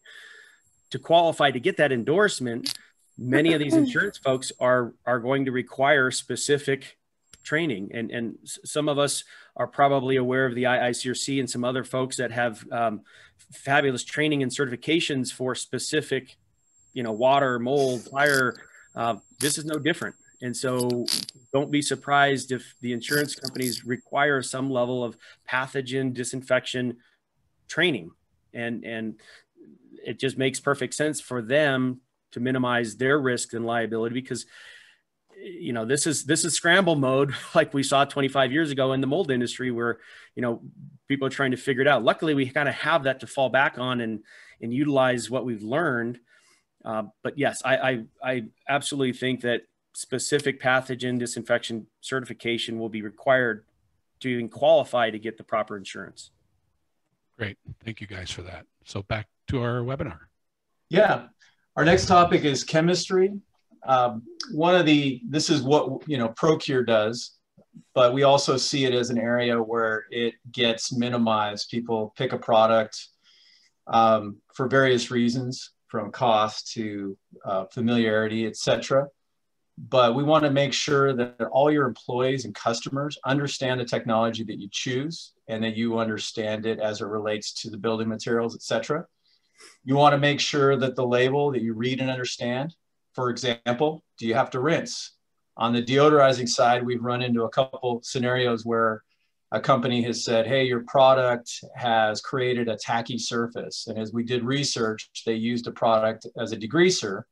To qualify to get that endorsement, many of these insurance folks are are going to require specific training and and some of us are probably aware of the IICRC and some other folks that have um, fabulous training and certifications for specific you know water mold fire uh, this is no different and so don't be surprised if the insurance companies require some level of pathogen disinfection training. And and it just makes perfect sense for them to minimize their risk and liability because you know this is this is scramble mode like we saw 25 years ago in the mold industry where you know people are trying to figure it out. Luckily we kind of have that to fall back on and and utilize what we've learned. Uh, but yes I, I i absolutely think that specific pathogen disinfection certification will be required to even qualify to get the proper insurance great thank you guys for that so back to our webinar yeah our next topic is chemistry. Um, one of the, this is what, you know, ProKure does, but we also see it as an area where it gets minimized. People pick a product um, for various reasons, from cost to uh, familiarity, etc. But we want to make sure that all your employees and customers understand the technology that you choose and that you understand it as it relates to the building materials, etc. You want to make sure that the label that you read and understand, for example, do you have to rinse? On the deodorizing side, we've run into a couple scenarios where a company has said, hey, your product has created a tacky surface. And as we did research, they used a product as a degreaser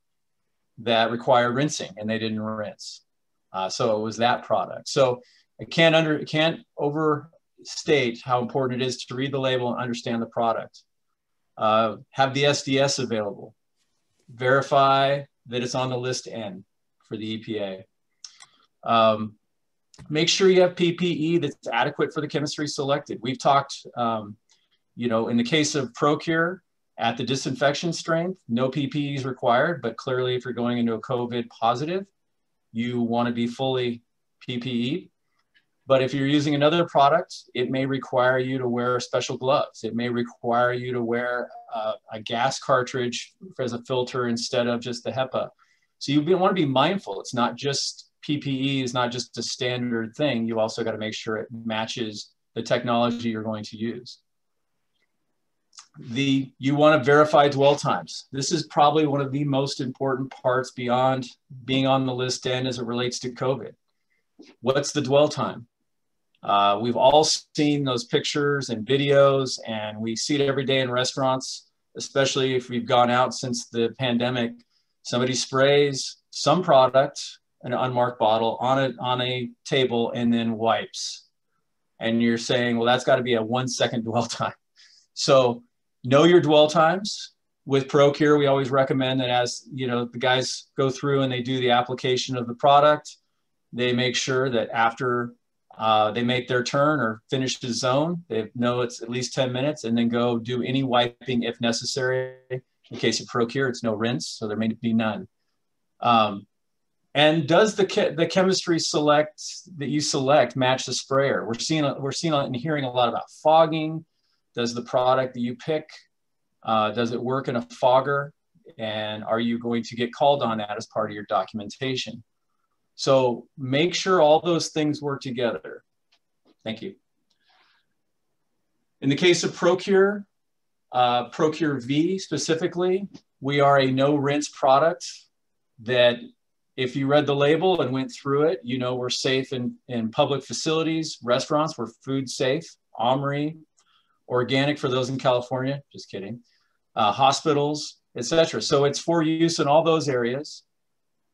that required rinsing and they didn't rinse. Uh, so it was that product. So I can't under can't overstate how important it is to read the label and understand the product. Uh, have the SDS available. Verify that it's on the list N for the EPA. Um, make sure you have PPE that's adequate for the chemistry selected. We've talked, um, you know, in the case of ProKure, at the disinfection strength, no PPE is required, but clearly if you're going into a COVID positive, you want to be fully PPE. But if you're using another product, it may require you to wear special gloves. It may require you to wear uh, a gas cartridge as a filter instead of just the HEPA. So you want to be mindful. It's not just PPE is not just a standard thing. You also got to make sure it matches the technology you're going to use. The you want to verify dwell times. This is probably one of the most important parts beyond being on the list N as it relates to COVID. What's the dwell time? Uh, we've all seen those pictures and videos, and we see it every day in restaurants, especially if we've gone out since the pandemic. Somebody sprays some product, an unmarked bottle, on a, on a table and then wipes. And you're saying, well, that's got to be a one second dwell time. So know your dwell times. With ProKure, we always recommend that as you know the guys go through and they do the application of the product, they make sure that after uh, they make their turn or finish the zone. They know it's at least 10 minutes and then go do any wiping if necessary. In case of ProKure, it's no rinse, so there may be none. Um, and does the, the chemistry select that you select match the sprayer? We're seeing, we're seeing and hearing a lot about fogging. Does the product that you pick, uh, does it work in a fogger? And are you going to get called on that as part of your documentation? So make sure all those things work together. Thank you. In the case of ProKure, uh, ProKure V specifically, we are a no rinse product that if you read the label and went through it, you know we're safe in, in public facilities, restaurants, we're food safe, OMRI, organic for those in California, just kidding, uh, hospitals, etc. So it's for use in all those areas.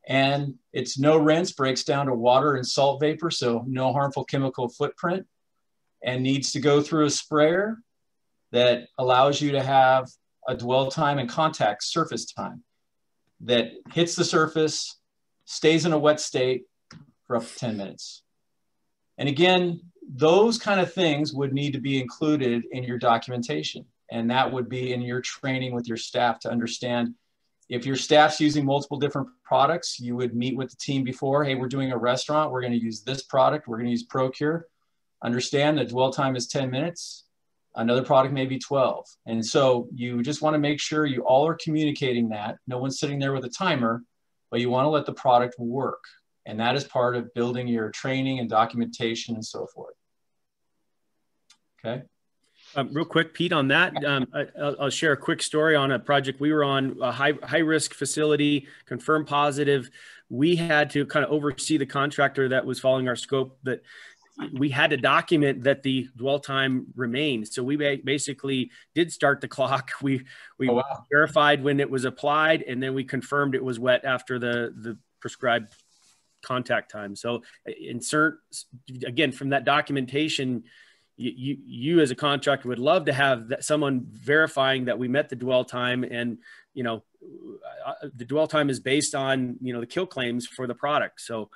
And it's no rinse, breaks down to water and salt vapor, so no harmful chemical footprint, and needs to go through a sprayer that allows you to have a dwell time and contact surface time that hits the surface, stays in a wet state for up to 10 minutes. And again, those kind of things would need to be included in your documentation. And that would be in your training with your staff to understand if your staff's using multiple different products, you would meet with the team before, hey, we're doing a restaurant, we're gonna use this product, we're gonna use ProKure. Understand that dwell time is 10 minutes, another product may be 12. And so you just wanna make sure you all are communicating that. No one's sitting there with a timer but you want to let the product work. And that is part of building your training and documentation and so forth. Okay. Um, real quick, Pete, on that, um, I, will share a quick story on a project we were on, a high, high risk facility, confirmed positive. We had to kind of oversee the contractor that was following our scope that we had to document that the dwell time remained. So we basically did start the clock. We we oh, wow. verified when it was applied, and then we confirmed it was wet after the the prescribed contact time. So insert again from that documentation. You, you, as a contractor would love to have that someone verifying that we met the dwell time and you know uh, the dwell time is based on you know the kill claims for the product so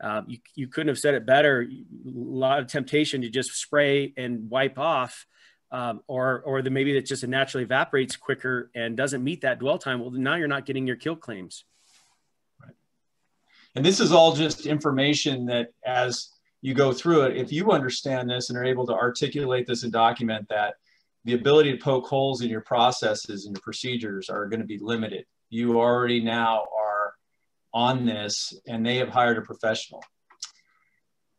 um, you, you couldn't have said it better. A lot of temptation to just spray and wipe off, um, or or the maybe that just naturally evaporates quicker and doesn't meet that dwell time. Well, now you're not getting your kill claims. And this is all just information that as you go through it, if you understand this and are able to articulate this and document that, the ability to poke holes in your processes and your procedures are going to be limited. You already now are on this and they have hired a professional.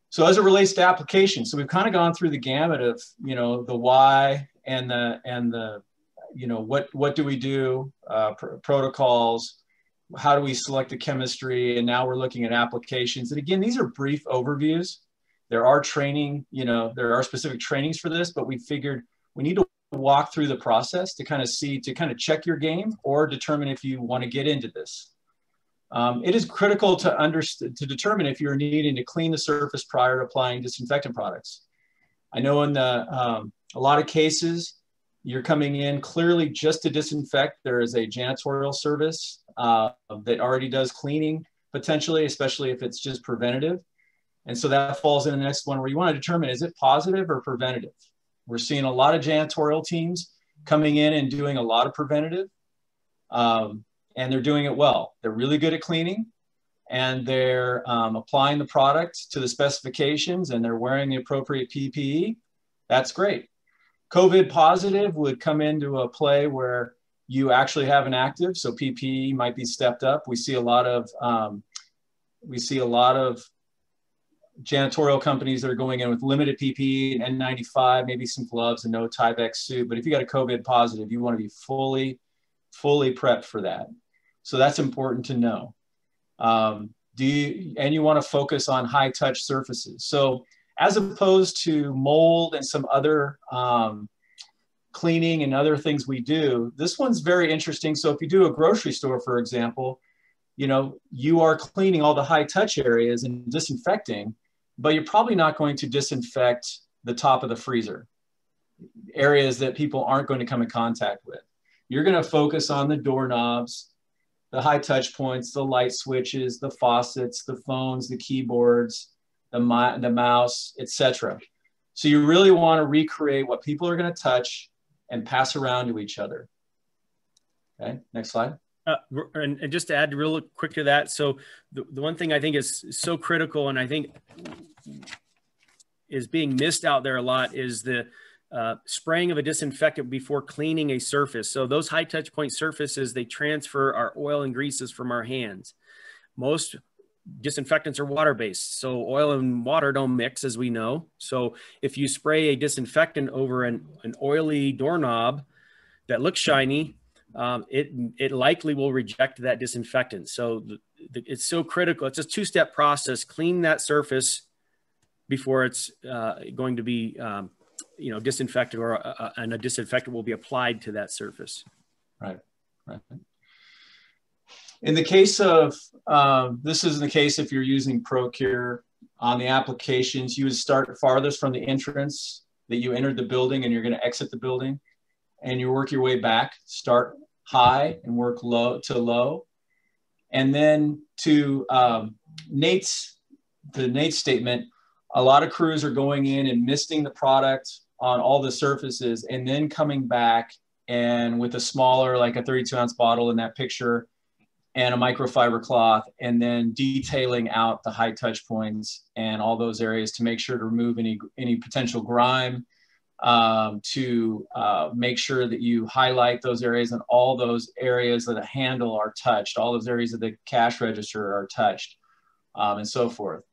So as it relates to applications, so we've kind of gone through the gamut of, you know, the why and the, and the, you know, what, what do we do, uh, pr protocols, how do we select the chemistry? And now we're looking at applications. And again, these are brief overviews. There are training, you know, there are specific trainings for this, but we figured we need to walk through the process to kind of see, to kind of check your game or determine if you want to get into this. Um, it is critical to, understand, to determine if you're needing to clean the surface prior to applying disinfectant products. I know in the, um, a lot of cases, you're coming in clearly just to disinfect. There is a janitorial service uh, that already does cleaning potentially, especially if it's just preventative. And so that falls in the next one where you want to determine, is it positive or preventative? We're seeing a lot of janitorial teams coming in and doing a lot of preventative. Um, and they're doing it well. They're really good at cleaning and they're um, applying the product to the specifications and they're wearing the appropriate PPE. That's great. COVID positive would come into a play where you actually have an active, so PPE might be stepped up. We see a lot of um, we see a lot of janitorial companies that are going in with limited PPE and N95, maybe some gloves and no Tyvek suit. But if you got a COVID positive, you want to be fully fully prepped for that. So that's important to know. Um, do you, and you want to focus on high touch surfaces. So as opposed to mold and some other um, cleaning and other things we do, this one's very interesting. So if you do a grocery store, for example, you know, you are cleaning all the high touch areas and disinfecting, but you're probably not going to disinfect the top of the freezer, areas that people aren't going to come in contact with. You're going to focus on the doorknobs, the high touch points, the light switches, the faucets, the phones, the keyboards, the, the mouse, etc. So you really want to recreate what people are going to touch and pass around to each other. Okay, next slide. Uh, and, and, just to add real quick to that, so the, the one thing I think is so critical, and I think is being missed out there a lot, is the uh, spraying of a disinfectant before cleaning a surface. So those high touch point surfaces, they transfer our oil and greases from our hands. Most disinfectants are water based. So oil and water don't mix as we know. So if you spray a disinfectant over an, an oily doorknob that looks shiny, um, it, it likely will reject that disinfectant. So the, the, it's so critical. It's a two-step process. Clean that surface before it's uh, going to be um, you know, disinfected or uh, uh, and a disinfectant will be applied to that surface. Right, right. In the case of, uh, this is the case if you're using ProKure on the applications, you would start farthest from the entrance that you entered the building and you're gonna exit the building and you work your way back, start high and work low to low. And then to um, Nate's, the Nate statement, a lot of crews are going in and misting the product on all the surfaces and then coming back and with a smaller, like a 32 ounce bottle in that picture and a microfiber cloth and then detailing out the high touch points and all those areas to make sure to remove any, any potential grime, um, to uh, make sure that you highlight those areas and all those areas that a handle are touched, all those areas of the cash register are touched um, and so forth.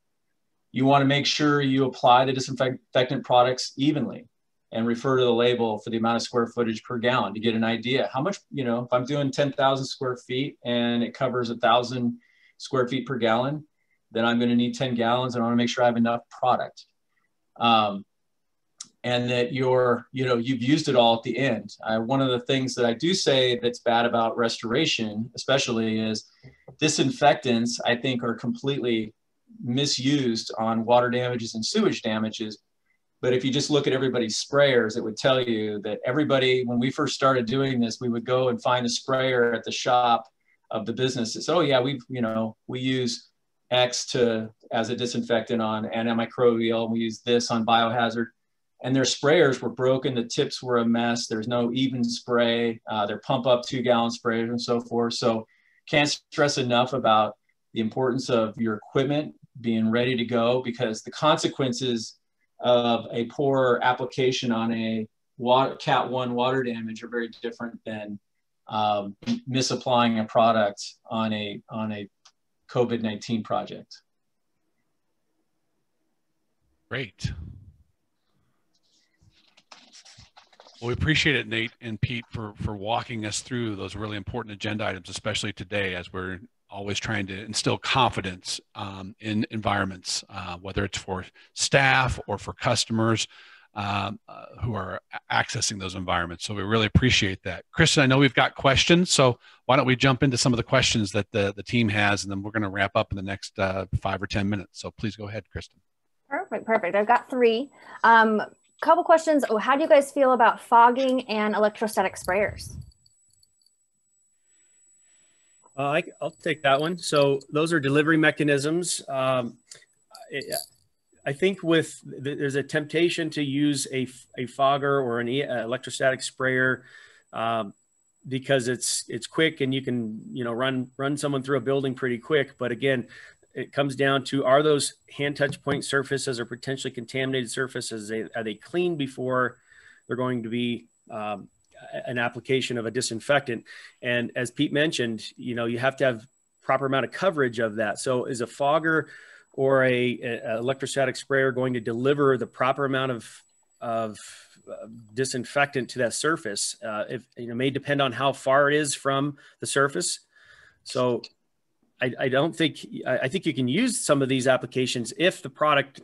You want to make sure you apply the disinfectant products evenly and refer to the label for the amount of square footage per gallon to get an idea. How much you know if i'm doing 10,000 square feet and it covers a thousand square feet per gallon then i'm going to need 10 gallons and i want to make sure i have enough product. Um, and that you're you know you've used it all at the end. Uh, one of the things that i do say that's bad about restoration especially is disinfectants i think are completely misused on water damages and sewage damages but if you just look at everybody's sprayers, it would tell you that everybody, when we first started doing this, we would go and find a sprayer at the shop of the businesses. Oh yeah, we've, you know, we use X to as a disinfectant on antimicrobial, and we use this on biohazard. And their sprayers were broken. The tips were a mess. There's no even spray. Uh, they're pump up two gallon sprayers and so forth. So can't stress enough about the importance of your equipment being ready to go because the consequences of a poor application on a water, cat one water damage are very different than um, misapplying a product on a on a COVID-19 project. Great. Well, we appreciate it, Nate and Pete, for for walking us through those really important agenda items, especially today as we're always trying to instill confidence um, in environments, uh, whether it's for staff or for customers um, uh, who are accessing those environments. So we really appreciate that. Kristen, I know we've got questions, so why don't we jump into some of the questions that the, the team has, and then we're going to wrap up in the next uh, five or 10 minutes. So please go ahead, Kristen. Perfect, perfect. I've got three. Um, couple questions. Oh, how do you guys feel about fogging and electrostatic sprayers? Uh, I, will take that one. So those are delivery mechanisms. Um, I think with there's a temptation to use a, a fogger or an electrostatic sprayer um, because it's it's quick and you can you know run run someone through a building pretty quick. But again, it comes down to are those hand touch point surfaces or potentially contaminated surfaces are they clean before they're going to be um, an application of a disinfectant. And as Pete mentioned, you know, you have to have proper amount of coverage of that. So is a fogger or a, a electrostatic sprayer going to deliver the proper amount of, of uh, disinfectant to that surface? Uh, if you know, may depend on how far it is from the surface. So I, I don't think, I, I think you can use some of these applications if the product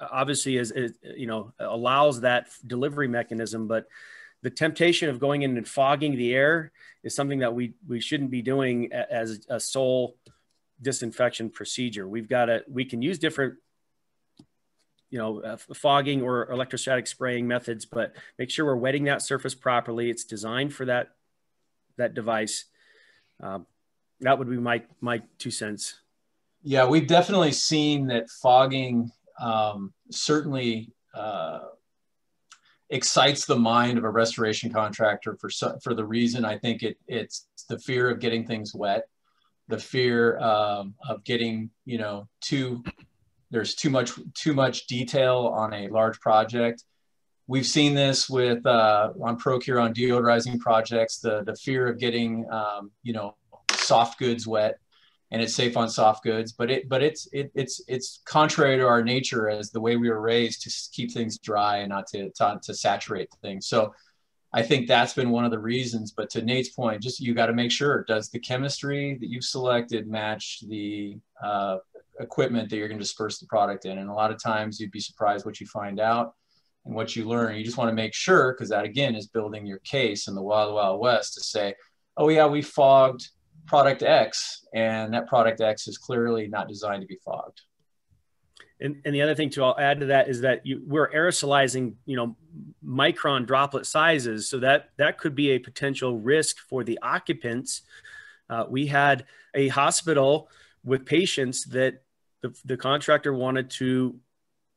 obviously is, is, you know allows that delivery mechanism but the temptation of going in and fogging the air is something that we we shouldn't be doing as a sole disinfection procedure. We've got to we can use different you know uh, fogging or electrostatic spraying methods, but make sure we're wetting that surface properly. It's designed for that that device. Um, that would be my my two cents. Yeah, we've definitely seen that fogging um, certainly. Uh, excites the mind of a restoration contractor for for the reason I think it it's the fear of getting things wet, the fear um, of getting you know too there's too much too much detail on a large project, we've seen this with uh, on ProKure on deodorizing projects, the the fear of getting um, you know soft goods wet, and it's safe on soft goods. But it but it's it, it's it's contrary to our nature as the way we were raised to keep things dry and not to to, to saturate things. So. I think that's been one of the reasons. But to Nate's point, just you got to make sure does the chemistry that you've selected match the uh, equipment that you're going to disperse the product in. And a lot of times you'd be surprised what you find out and what you learn. You just want to make sure, because that again is building your case in the wild, wild west to say, oh, yeah, we fogged product X, and that product X is clearly not designed to be fogged. And, and the other thing to I'll add to that is that you, we're aerosolizing, you know, micron droplet sizes, so that that could be a potential risk for the occupants. Uh, we had a hospital with patients that the, the contractor wanted to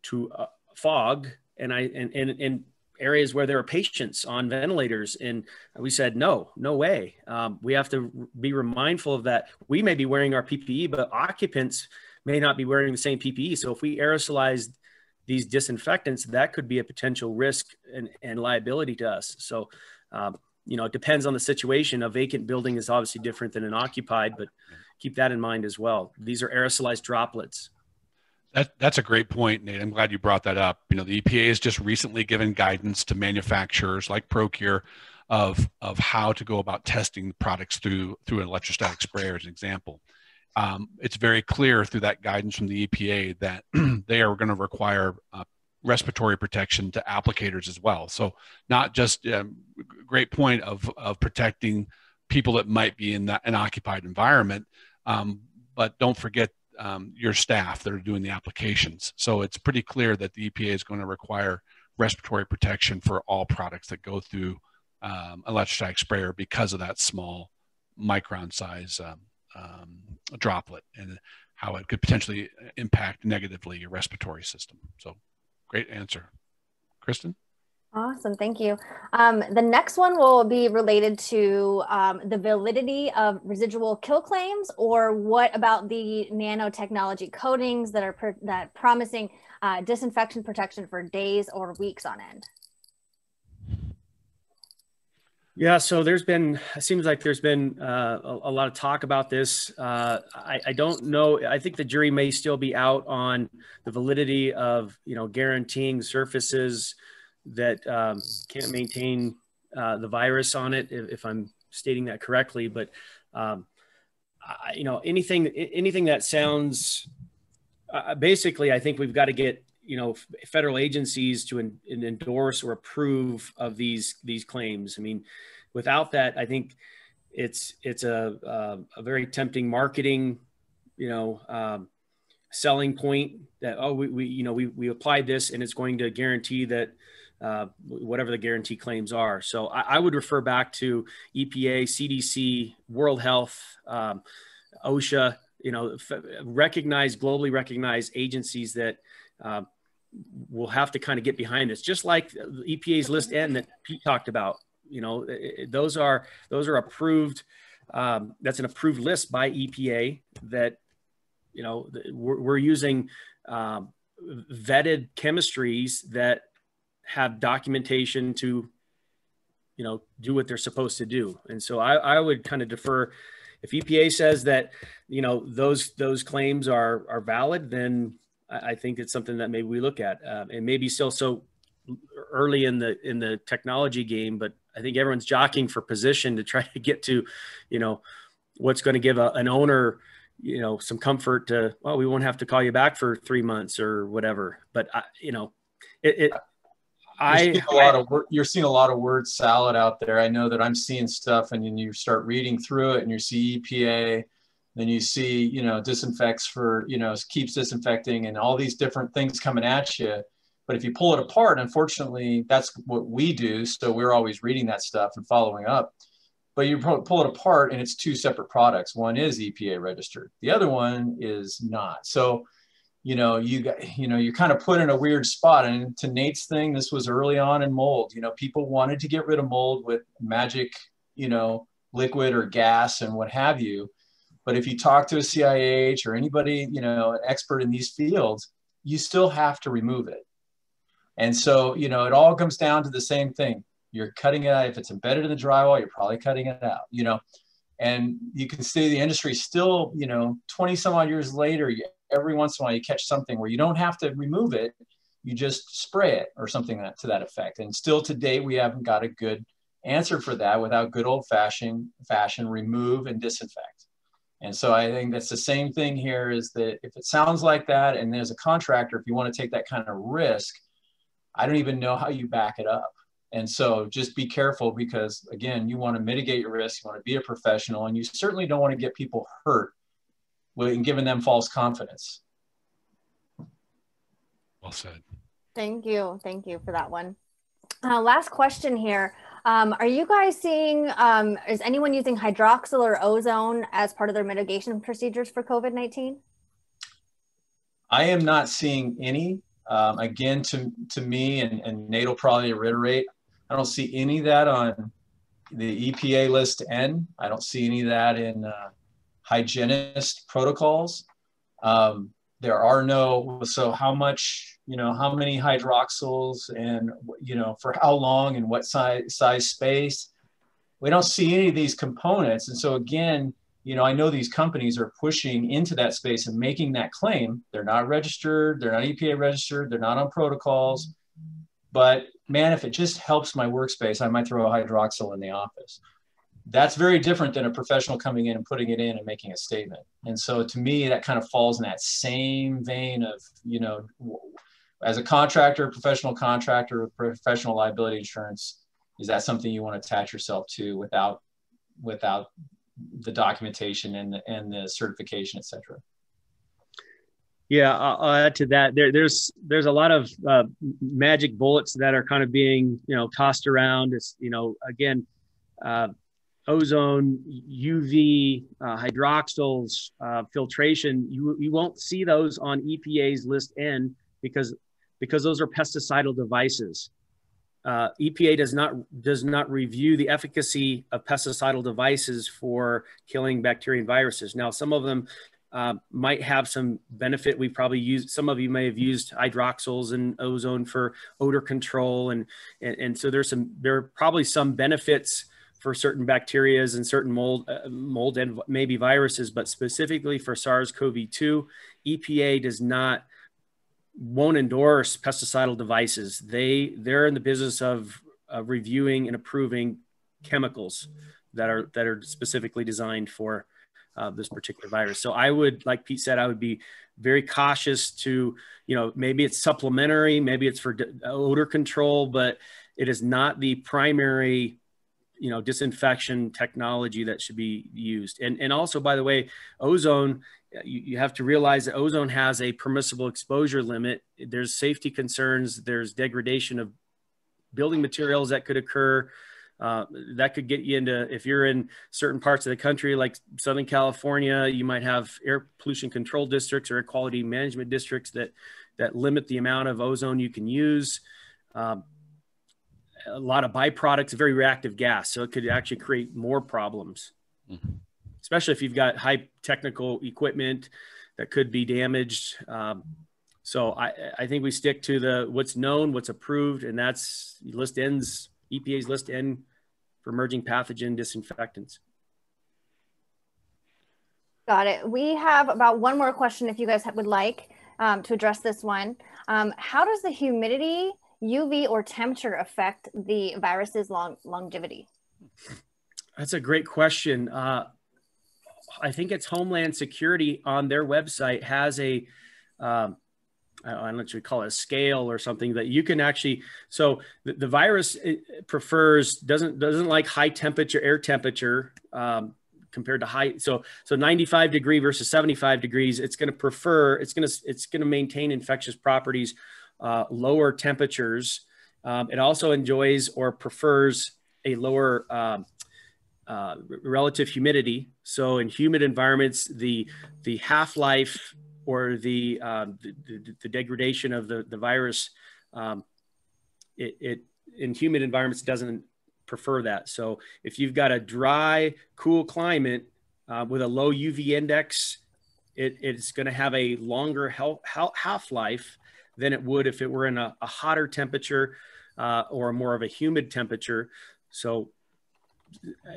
to uh, fog and I and, and in areas where there are patients on ventilators and we said no no way. Um, we have to be mindful of that. We may be wearing our ppe but occupants may not be wearing the same ppe so if we aerosolize these disinfectants that could be a potential risk and, and liability to us. So um, you know it depends on the situation. A vacant building is obviously different than an occupied but keep that in mind as well. These are aerosolized droplets that, that's a great point, Nate. I'm glad you brought that up. You know, the EPA has just recently given guidance to manufacturers like ProKure of, of how to go about testing products through, through an electrostatic sprayer as an example. Um, it's very clear through that guidance from the EPA that they are going to require uh, respiratory protection to applicators as well. So not just um, great point of, of protecting people that might be in that, an occupied environment, um, but don't forget um, your staff that are doing the applications. So it's pretty clear that the EPA is going to require respiratory protection for all products that go through um, electrostatic sprayer because of that small micron size um, um, droplet and how it could potentially impact negatively your respiratory system. So great answer. Kristen? Awesome, thank you. Um, the next one will be related to um, the validity of residual kill claims, or what about the nanotechnology coatings that are that promising uh, disinfection protection for days or weeks on end? Yeah, so there's been, it seems like there's been uh, a, a, lot of talk about this. Uh, I, I, don't know. I think the jury may still be out on the validity of, you know, guaranteeing surfaces that um, can't maintain uh, the virus on it, if, if, I'm stating that correctly. But um, I, you know, anything anything that sounds uh, basically, I think we've got to get you know federal agencies to in, in endorse or approve of these these claims. I mean, without that, I think it's it's a a, a very tempting marketing, you know. Um, selling point that oh we, we you know we, we applied this and it's going to guarantee that uh, whatever the guarantee claims are. So I, I, would refer back to EPA, CDC, World Health, um, OSHA, you know, f- recognized, globally recognized agencies that uh, will have to kind of get behind this, just like the EPA's list N that Pete talked about. You know, it, those are those are approved. Um, that's an approved list by EPA that you know we're, we're using um, vetted chemistries that have documentation to you know do what they're supposed to do. And so i, I would kind of defer if epa says that you know those those claims are are valid then i, I think it's something that maybe we look at. Uh, and maybe still so early in the in the technology game but i think everyone's jockeying for position to try to get to you know what's going to give a, an owner you know some comfort to well we won't have to call you back for three months or whatever but I, you know it, it I a lot of you're seeing a lot of word salad out there. I know that I'm seeing stuff, and then you start reading through it, and you see EPA, then you see you know disinfects for you know keeps disinfecting, and all these different things coming at you. But if you pull it apart, unfortunately, that's what we do. So we're always reading that stuff and following up. But you pull it apart, and it's two separate products. One is EPA registered. The other one is not. So you know, you got, you know, you're kind of put in a weird spot. And to Nate's thing, this was early on in mold. You know, people wanted to get rid of mold with magic, you know, liquid or gas and what have you. But if you talk to a CIH or anybody, you know, an expert in these fields, you still have to remove it. And so, you know, it all comes down to the same thing. You're cutting it out. If it's embedded in the drywall, you're probably cutting it out, you know. And you can see the industry still, you know, 20 some odd years later, you, every once in a while you catch something where you don't have to remove it, you just spray it or something that, to that effect. And still today, we haven't got a good answer for that without good old fashioned fashion remove and disinfect. And so I think that's the same thing here is that if it sounds like that, and as a contractor, if you want to take that kind of risk, I don't even know how you back it up. And so just be careful because again, you want to mitigate your risk, you want to be a professional, and you certainly don't want to get people hurt with giving them false confidence. Well said. Thank you. Thank you for that one. Uh, last question here. Um, are you guys seeing, um, is anyone using hydroxyl or ozone as part of their mitigation procedures for COVID 19? I am not seeing any. Um, again, to, to me, and, and Nate will probably reiterate, I don't see any of that on the EPA list N. I don't see any of that in uh, hygienist protocols. Um, there are no, so how much, you know, how many hydroxyls and, you know, for how long and what size, size space. We don't see any of these components. And so again, you know, I know these companies are pushing into that space and making that claim. They're not registered, they're not EPA registered, they're not on protocols. But man, if it just helps my workspace, I might throw a hydroxyl in the office. That's very different than a professional coming in and putting it in and making a statement. And so to me, that kind of falls in that same vein of, you know, as a contractor, professional contractor professional liability insurance, is that something you want to attach yourself to without without the documentation and the, and the certification, et cetera? Yeah, I'll add to that. There, there's there's a lot of uh, magic bullets that are kind of being you know tossed around. It's you know again, uh, ozone, UV, uh, hydroxyls, uh, filtration. You you won't see those on EPA's list N because because those are pesticidal devices. Uh, EPA does not does not review the efficacy of pesticidal devices for killing bacteria and viruses. Now, some of them uh, might have some benefit. We probably use some of you may have used hydroxyls and ozone for odor control, and and, and so there's some there are probably some benefits for certain bacterias and certain mold uh, mold and maybe viruses, but specifically for SARS-CoV-2, EPA does not won't endorse pesticidal devices. They they're in the business of, of reviewing and approving chemicals that are that are specifically designed for uh, this particular virus. So I would, like Pete said, I would be very cautious to, you know, maybe it's supplementary, maybe it's for odor control, but it is not the primary, you know, disinfection technology that should be used. And, and also, by the way, ozone, you, you have to realize that ozone has a permissible exposure limit. There's safety concerns, there's degradation of building materials that could occur. Uh, that could get you into if you're in certain parts of the country like southern california you might have air pollution control districts or air quality management districts that that limit the amount of ozone you can use. Um, a lot of byproducts very reactive gas so it could actually create more problems. Mm-hmm. especially if you've got high technical equipment that could be damaged. Um, so I, I think we stick to the what's known what's approved and that's list ends epa's list N for emerging pathogen disinfectants. Got it. We have about one more question if you guys would like um, to address this one. Um, how does the humidity, UV, or temperature affect the virus's long longevity? That's a great question. Uh, I think it's Homeland Security on their website has a um, I don't know what you call it a scale or something that you can actually so the, the virus prefers doesn't doesn't like high temperature air temperature um, compared to high so so 95 degree versus 75 degrees it's going to prefer it's going to it's going to maintain infectious properties uh, lower temperatures um, it also enjoys or prefers a lower um, uh, relative humidity so in humid environments the the half-life or the, um, the, the, the, degradation of the, the virus, um, it, it, in humid environments doesn't prefer that. So if you've got a dry, cool climate uh, with a low UV index, it, it's going to have a longer half life than it would if it were in a, a hotter temperature uh, or more of a humid temperature. So,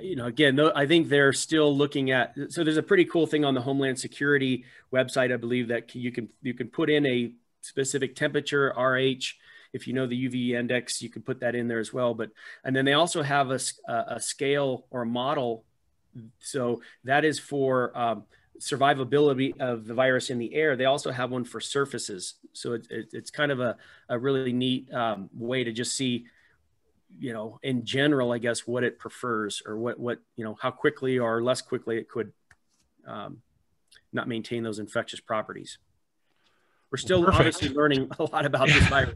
you know, again, I think they're still looking at. So there's a pretty cool thing on the Homeland Security website, I believe, that you can you can put in a specific temperature, RH. If you know the UV index, you can put that in there as well. But and then they also have a, a scale or a model. So that is for um, survivability of the virus in the air. They also have one for surfaces. So it, it, it's kind of a, a really neat um, way to just see, you know, in general, I guess, what it prefers or what, what you know, how quickly or less quickly it could um, not maintain those infectious properties. We're still Perfect. obviously learning a lot about this virus.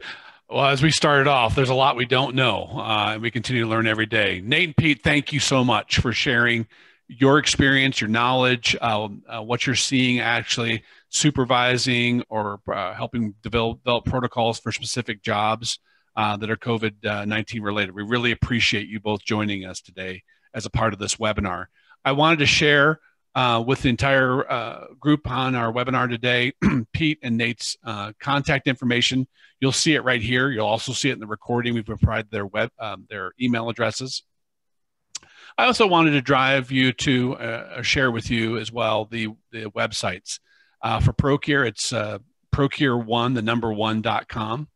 Well, as we started off, there's a lot we don't know, uh, and we continue to learn every day. Nate and Pete, thank you so much for sharing your experience, your knowledge, uh, uh, what you're seeing actually supervising or uh, helping develop, develop, protocols for specific jobs uh, that are COVID 19 related. We really appreciate you both joining us today as a part of this webinar. I wanted to share uh, with the entire uh, group on our webinar today, Pete and Nate's uh, contact information. You'll see it right here. You'll also see it in the recording. We've provided their web, um, their email addresses. I also wanted to drive you to uh, share with you as well the, the websites. Uh, for ProKure, it's ProKure1, the number one.com.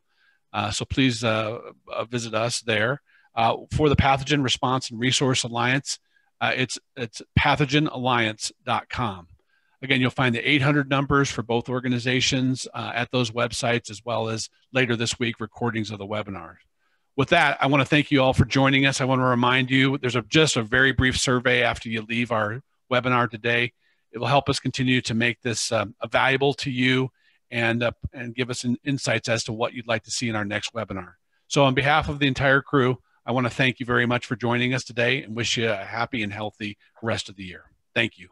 so please visit us there. for the Pathogen Response and Resource Alliance, uh, it's it's pathogenalliance.com. Again, you'll find the 800 numbers for both organizations uh, at those websites, as well as later this week recordings of the webinar. With that, I want to thank you all for joining us. I want to remind you there's a, just a very brief survey after you leave our webinar today. It will help us continue to make this um, valuable to you and, uh, and give us insights as to what you'd like to see in our next webinar. So on behalf of the entire crew, I want to thank you very much for joining us today and wish you a happy and healthy rest of the year. Thank you.